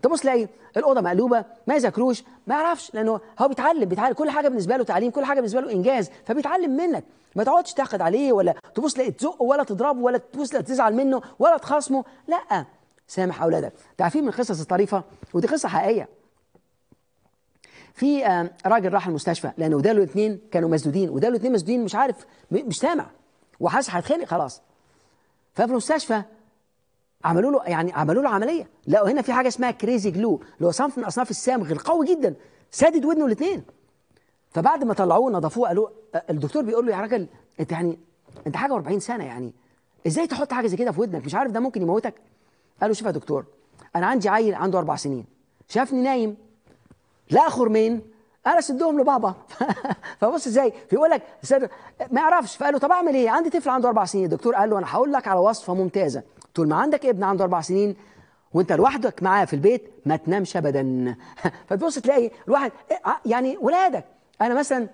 تبص تلاقي الأوضة مقلوبة ما يذاكروش ما يعرفش لأنه هو بيتعلم بيتعلم كل حاجة بالنسبة له تعليم كل حاجة بالنسبة له إنجاز فبيتعلم منك. ما تقعدش تحقد عليه ولا تبص تلاقي تزقه ولا تضربه ولا تبص تزعل منه ولا تخاصمه. لا سامح اولادك تعرفين من القصص الطريفة ودي قصة حقيقية. في راجل راح المستشفى لأنه وده له اثنين كانوا مسدودين وده له اثنين مسدودين مش عارف مش سامع. وحاسس هيتخنق خلاص. ففي المستشفى عملوا له يعني عملوا له عملية. لقوا هنا في حاجة اسمها كريزي جلو اللي هو صنف من أصناف الصمغ القوي جدا سادد ودنه الاثنين فبعد ما طلعوه نظفوه قالوا الدكتور بيقول له يا راجل انت يعني انت حاجة و40 سنة يعني. إزاي تحط حاجة زي كده في ودنك؟ مش عارف ده ممكن يموتك. قال له شوف يا دكتور أنا عندي عيل عنده أربع سنين. شافني نايم لا خرمين أنا سدهم لبابا. فبص إزاي؟ فيقول لك ما يعرفش. فقال له طب أعمل إيه؟ عندي طفل عنده أربع سنين. الدكتور قال له أنا هقول لك على وصفة ممتازة. طول ما عندك ابن عنده أربع سنين وأنت لوحدك معاه في البيت ما تنامش ابدا. فتبص تلاقي الواحد يعني ولادك. أنا مثلا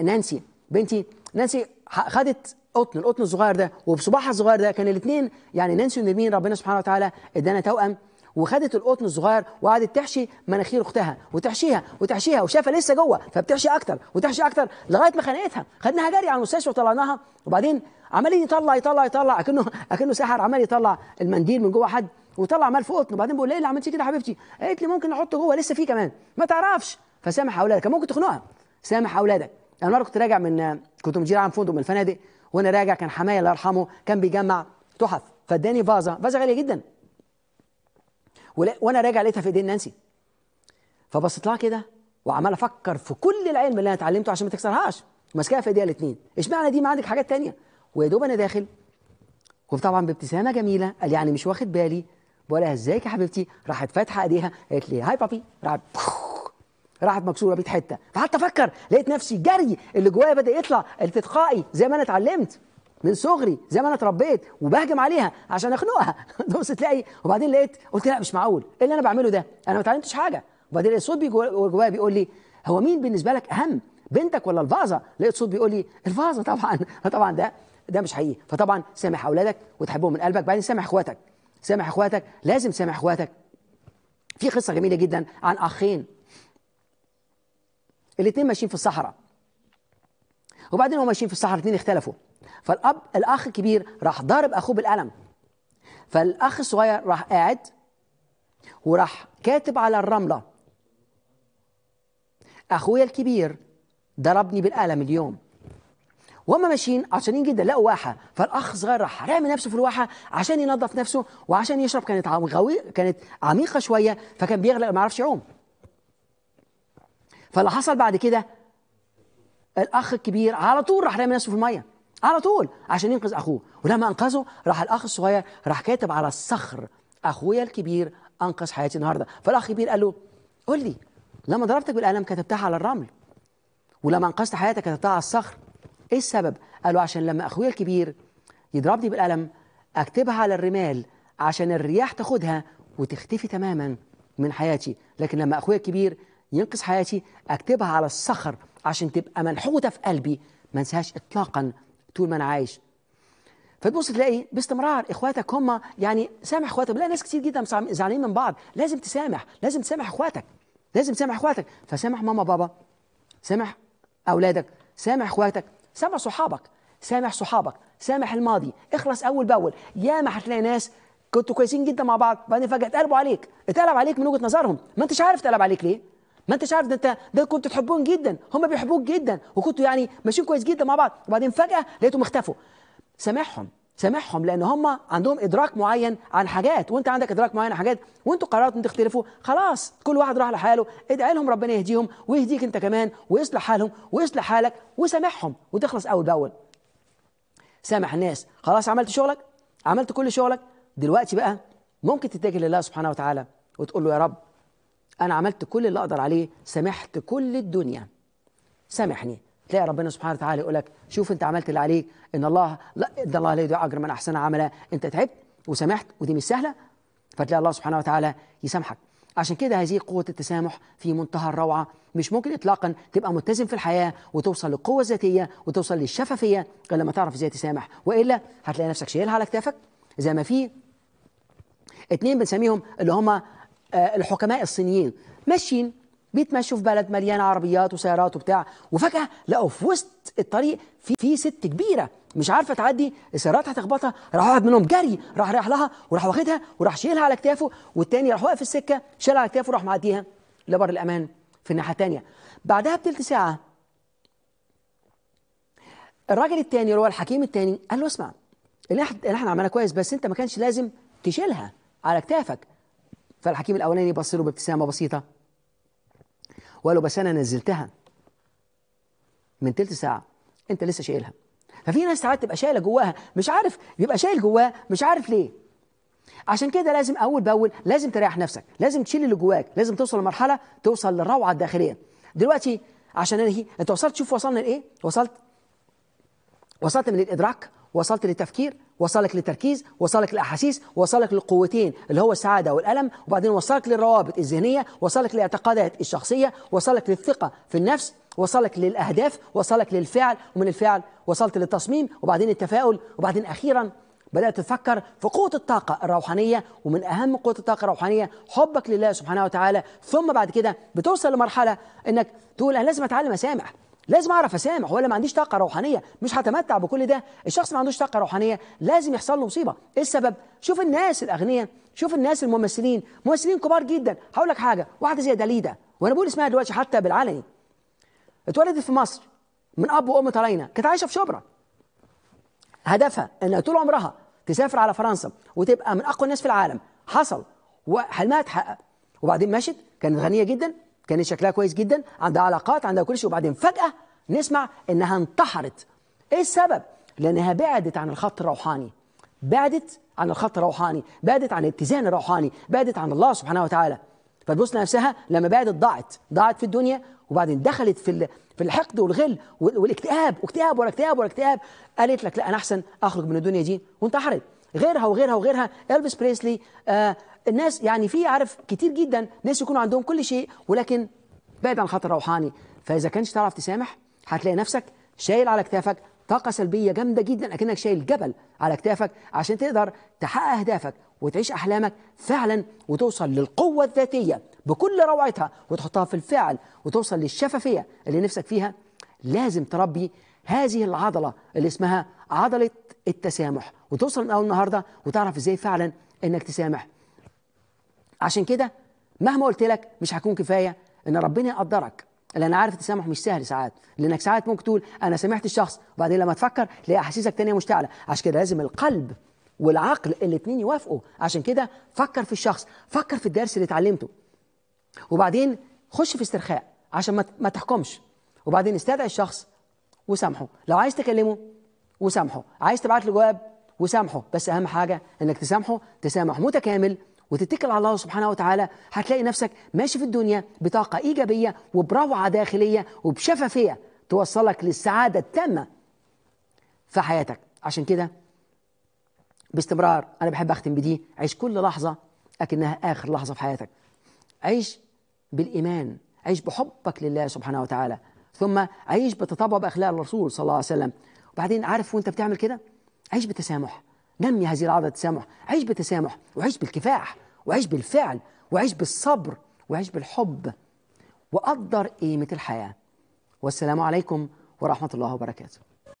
نانسي بنتي نانسي خدت قطن القطن الصغير ده وبصباعها الصغير ده كان الاثنين يعني نانسي ونرمين ربنا سبحانه وتعالى إدانا توأم. وخدت القطن الصغير وقعدت تحشي مناخير أختها وتحشيها وتحشيها وشافها لسه جوه فبتحشي أكتر وتحشي أكتر لغاية ما خنقتها. خدناها جري على المستشفى وطلعناها. وبعدين عمالين يطلع يطلع يطلع أكنه أكنه ساحر عمال يطلع المنديل من جوه حد وطلع مال في قطن وبعدين بقول لها إيه اللي عملتي كده يا حبيبتي؟ قالت لي ممكن نحطه جوه لسه فيه كمان. ما تعرفش. فسامح أولادك. ممكن تخنقها. سامح أولادك. أنا مرة كنت راجع من كنت مدير عام فندق من الفنادق وأنا راجع كان حماية الله يرحمه كان بيجمع تحف. فاداني فازة. فازة غالية جدا. وأنا راجع لقيتها في إيدين نانسي. فبصيت لها كده وعمال أفكر في كل العلم اللي أنا اتعلمته عشان ما تكسرهاش. ماسكاها في إيديها الاثنين إشمعنى دي ما عندك حاجات تانية؟ ويا دوب أنا داخل. وطبعا بابتسامة جميلة. قال يعني مش واخد بالي. بقول لها ازيك يا حبيبتي؟ راحت فاتحة إيديها. قالت لي هاي بابي. راحت راحت مكسورة بيت حتة. فقعدت أفكر. لقيت نفسي جري. اللي جوايا بدأ يطلع التلقائي زي ما أنا اتعلمت. من صغري زي ما أنا اتربيت. وبهجم عليها عشان أخنقها. بص تلاقي. وبعدين لقيت قلت لا مش معقول. إيه اللي أنا بعمله ده؟ أنا ما اتعلمتش حاجة. وبعدين لقيت صوت جوايا بيقول لي هو مين بالنسبة لك أهم؟ بنتك ولا الفازة؟ لقيت صوت بيقول لي الفازة طبعا. طبعا ده ده مش حقيقي. فطبعا سامح أولادك وتحبهم من قلبك بعدين سامح إخواتك. سامح إخواتك لازم سامح إخواتك. في قصة جميلة جدا عن أخين. الاثنين ماشيين في الصحراء. وبعدين هم ماشيين في الصحراء الاثنين اختلفوا. فالأب الأخ الكبير راح ضارب أخوه بالقلم. فالأخ الصغير راح قاعد وراح كاتب على الرملة أخويا الكبير ضربني بالقلم اليوم. وهم ماشيين عطشانين جدا لقوا واحة فالأخ الصغير راح رامي نفسه في الواحة عشان ينظف نفسه وعشان يشرب كانت غوي كانت عميقة شوية فكان بيغرق ما يعرفش يعوم. فاللي حصل بعد كده الأخ الكبير على طول راح رامي نفسه في المية على طول عشان ينقذ أخوه. ولما أنقذه راح الأخ الصغير راح كاتب على الصخر أخويا الكبير أنقذ حياتي النهارده. فالأخ الكبير قال له قول لي لما ضربتك بالقلم كتبتها على الرمل ولما أنقذت حياتك كتبتها على الصخر إيه السبب؟ قالوا عشان لما أخويا الكبير يضربني بالقلم أكتبها على الرمال عشان الرياح تاخدها وتختفي تماما من حياتي. لكن لما أخويا الكبير ينقذ حياتي أكتبها على الصخر عشان تبقى منحوتة في قلبي ما أنساهاش اطلاقا طول ما أنا عايش. فتبص تلاقي باستمرار إخواتك هم يعني سامح إخواتك. بلاقي ناس كتير جدا زعلانين من بعض. لازم تسامح لازم تسامح إخواتك لازم تسامح إخواتك. فسامح ماما بابا سامح أولادك سامح إخواتك. سامح صحابك سامح صحابك سامح الماضي اخلص أول بأول. يا ما هتلاقي ناس كنتوا كويسين جدا مع بعض بعدين فجأة اتقلبوا عليك اتقلب عليك من وجهة نظرهم. ما انتش عارف اتقلب عليك ليه؟ ما انتش عارف ده انت ده كنت تحبهم جدا هم بيحبوك جدا وكنتوا يعني ماشيين كويس جدا مع بعض. وبعدين فجأة لقيتهم اختفوا. سامحهم. سامحهم لأن هم عندهم إدراك معين عن حاجات وأنت عندك إدراك معين عن حاجات وأنتوا قررتوا تختلفوا خلاص كل واحد راح لحاله ادعي لهم ربنا يهديهم ويهديك أنت كمان ويصلح حالهم ويصلح حالك وسامحهم وتخلص أول بأول. سامح الناس خلاص عملت شغلك؟ عملت كل شغلك؟ دلوقتي بقى ممكن تتجه لله سبحانه وتعالى وتقول له يا رب أنا عملت كل اللي أقدر عليه سامحت كل الدنيا. سامحني. تلاقي ربنا سبحانه وتعالى يقول لك شوف انت عملت اللي عليك إن الله لا إن الله لا يضيع أجر من أحسن عملا. أنت تعبت وسمحت ودي مش سهلة فتلاقي الله سبحانه وتعالى يسامحك. عشان كده هذه قوة التسامح في منتهى الروعة. مش ممكن إطلاقا تبقى متزن في الحياة وتوصل للقوة الذاتية وتوصل للشفافية غير لما تعرف إزاي تسامح. وإلا هتلاقي نفسك شايلها على كتافك. زي ما في اتنين بنسميهم اللي هم آه، الحكماء الصينيين. ماشيين بيتمشوا في بلد مليانة عربيات وسيارات وبتاع. وفجأة لقوا في وسط الطريق في في ست كبيرة مش عارفة تعدي السيارات هتخبطها راح واحد منهم جري راح رايح لها وراح واخدها وراح شايلها على كتافه والتاني راح واقف في السكة شالها على كتافه وراح معديها لبر الأمان في الناحية التانية. بعدها بتلت ساعة الراجل التاني اللي هو الحكيم التاني قال له اسمع اللي إحنا عملناه كويس بس أنت ما كانش لازم تشيلها على كتافك. فالحكيم الأولاني بص له بابتسامة بسيطة. له بس أنا نزلتها من تلت ساعة أنت لسه شايلها. ففي ناس ساعات تبقى شايلة جواها مش عارف بيبقى شايل جواه مش عارف ليه. عشان كده لازم أول بأول لازم تريح نفسك لازم تشيل اللي جواك لازم توصل لمرحلة توصل للروعه الداخليه دلوقتي عشان انهي أنت وصلت شوف وصلنا لإيه؟ وصلت؟ وصلت من الإدراك وصلت للتفكير وصلك للتركيز وصلك للأحاسيس وصلك للقوتين اللي هو السعادة والألم وبعدين وصلك للروابط الذهنية وصلك للاعتقادات الشخصية وصلك للثقة في النفس وصلك للأهداف وصلك للفعل ومن الفعل وصلت للتصميم وبعدين التفاؤل وبعدين أخيرا بدأت تفكر في قوة الطاقة الروحانية ومن أهم قوة الطاقة الروحانية حبك لله سبحانه وتعالى ثم بعد كده بتوصل لمرحلة إنك تقول أنا لازم أتعلم أسامح. لازم اعرف اسامح ولا ما عنديش طاقة روحانية مش هتمتع بكل ده. الشخص ما عندوش طاقة روحانية لازم يحصل له مصيبة. إيه السبب؟ شوف الناس الأغنياء شوف الناس الممثلين. ممثلين كبار جدا. هقول لك حاجة واحدة زي داليدا وأنا بقول اسمها دلوقتي حتى بالعلني. اتولدت في مصر من أب وأم طالعين كانت عايشة في شبرا. هدفها انها طول عمرها تسافر على فرنسا وتبقى من أقوى الناس في العالم. حصل وحلمها اتحقق. وبعدين مشت كانت غنية جدا. كانت شكلها كويس جدا عندها علاقات عندها كل شيء. وبعدين فجأة نسمع إنها انتحرت. إيه السبب؟ لأنها بعدت عن الخط الروحاني. بعدت عن الخط الروحاني. بعدت عن الاتزان الروحاني. بعدت عن الله سبحانه وتعالى. فتبص لنفسها لما بعدت ضاعت. ضاعت في الدنيا وبعدين دخلت في في الحقد والغل وال- والاكتئاب. واكتئاب ورا اكتئاب ورا اكتئاب. قالت لك لا أنا أحسن أخرج من الدنيا دي. وانتحرت. غيرها وغيرها وغيرها. الفيس بريسلي آه الناس يعني في عارف كتير جدا ناس يكونوا عندهم كل شيء ولكن بعد عن الخط الروحاني فإذا كانش تعرف تسامح هتلاقي نفسك شايل على كتافك طاقة سلبية جامدة جدا أكنك شايل جبل على كتافك عشان تقدر تحقق أهدافك وتعيش أحلامك فعلا وتوصل للقوة الذاتية بكل روعتها وتحطها في الفعل وتوصل للشفافية اللي نفسك فيها. لازم تربي هذه العضلة اللي اسمها عضلة التسامح وتوصل من أول النهارده وتعرف إزاي فعلا إنك تسامح. عشان كده مهما قلت لك مش هيكون كفاية إن ربنا يقدرك لأن أنا عارف التسامح مش سهل ساعات لأنك ساعات ممكن تقول أنا سامحت الشخص وبعدين لما تفكر تلاقي أحاسيسك تانية مشتعلة. عشان كده لازم القلب والعقل الاثنين يوافقوا. عشان كده فكر في الشخص فكر في الدرس اللي اتعلمته. وبعدين خش في استرخاء عشان ما تحكمش. وبعدين استدعي الشخص وسامحه. لو عايز تكلمه وسامحه. عايز تبعت له جواب؟ وسامحه. بس أهم حاجة إنك تسامحه تسامح متكامل وتتكل على الله سبحانه وتعالى هتلاقي نفسك ماشي في الدنيا بطاقة إيجابية وبروعة داخلية وبشفافية توصلك للسعادة التامة في حياتك. عشان كده باستمرار أنا بحب أختم بدي. عيش كل لحظة أكنها آخر لحظة في حياتك. عيش بالإيمان. عيش بحبك لله سبحانه وتعالى. ثم عيش بتطبع باخلاق الرسول صلى الله عليه وسلم. وبعدين عارف وانت بتعمل كده؟ عيش بتسامح. نمي هذه العاده التسامح. عيش بتسامح. وعيش بالكفاح. وعيش بالفعل. وعيش بالصبر. وعيش بالحب. وقدر قيمة الحياة. والسلام عليكم ورحمة الله وبركاته.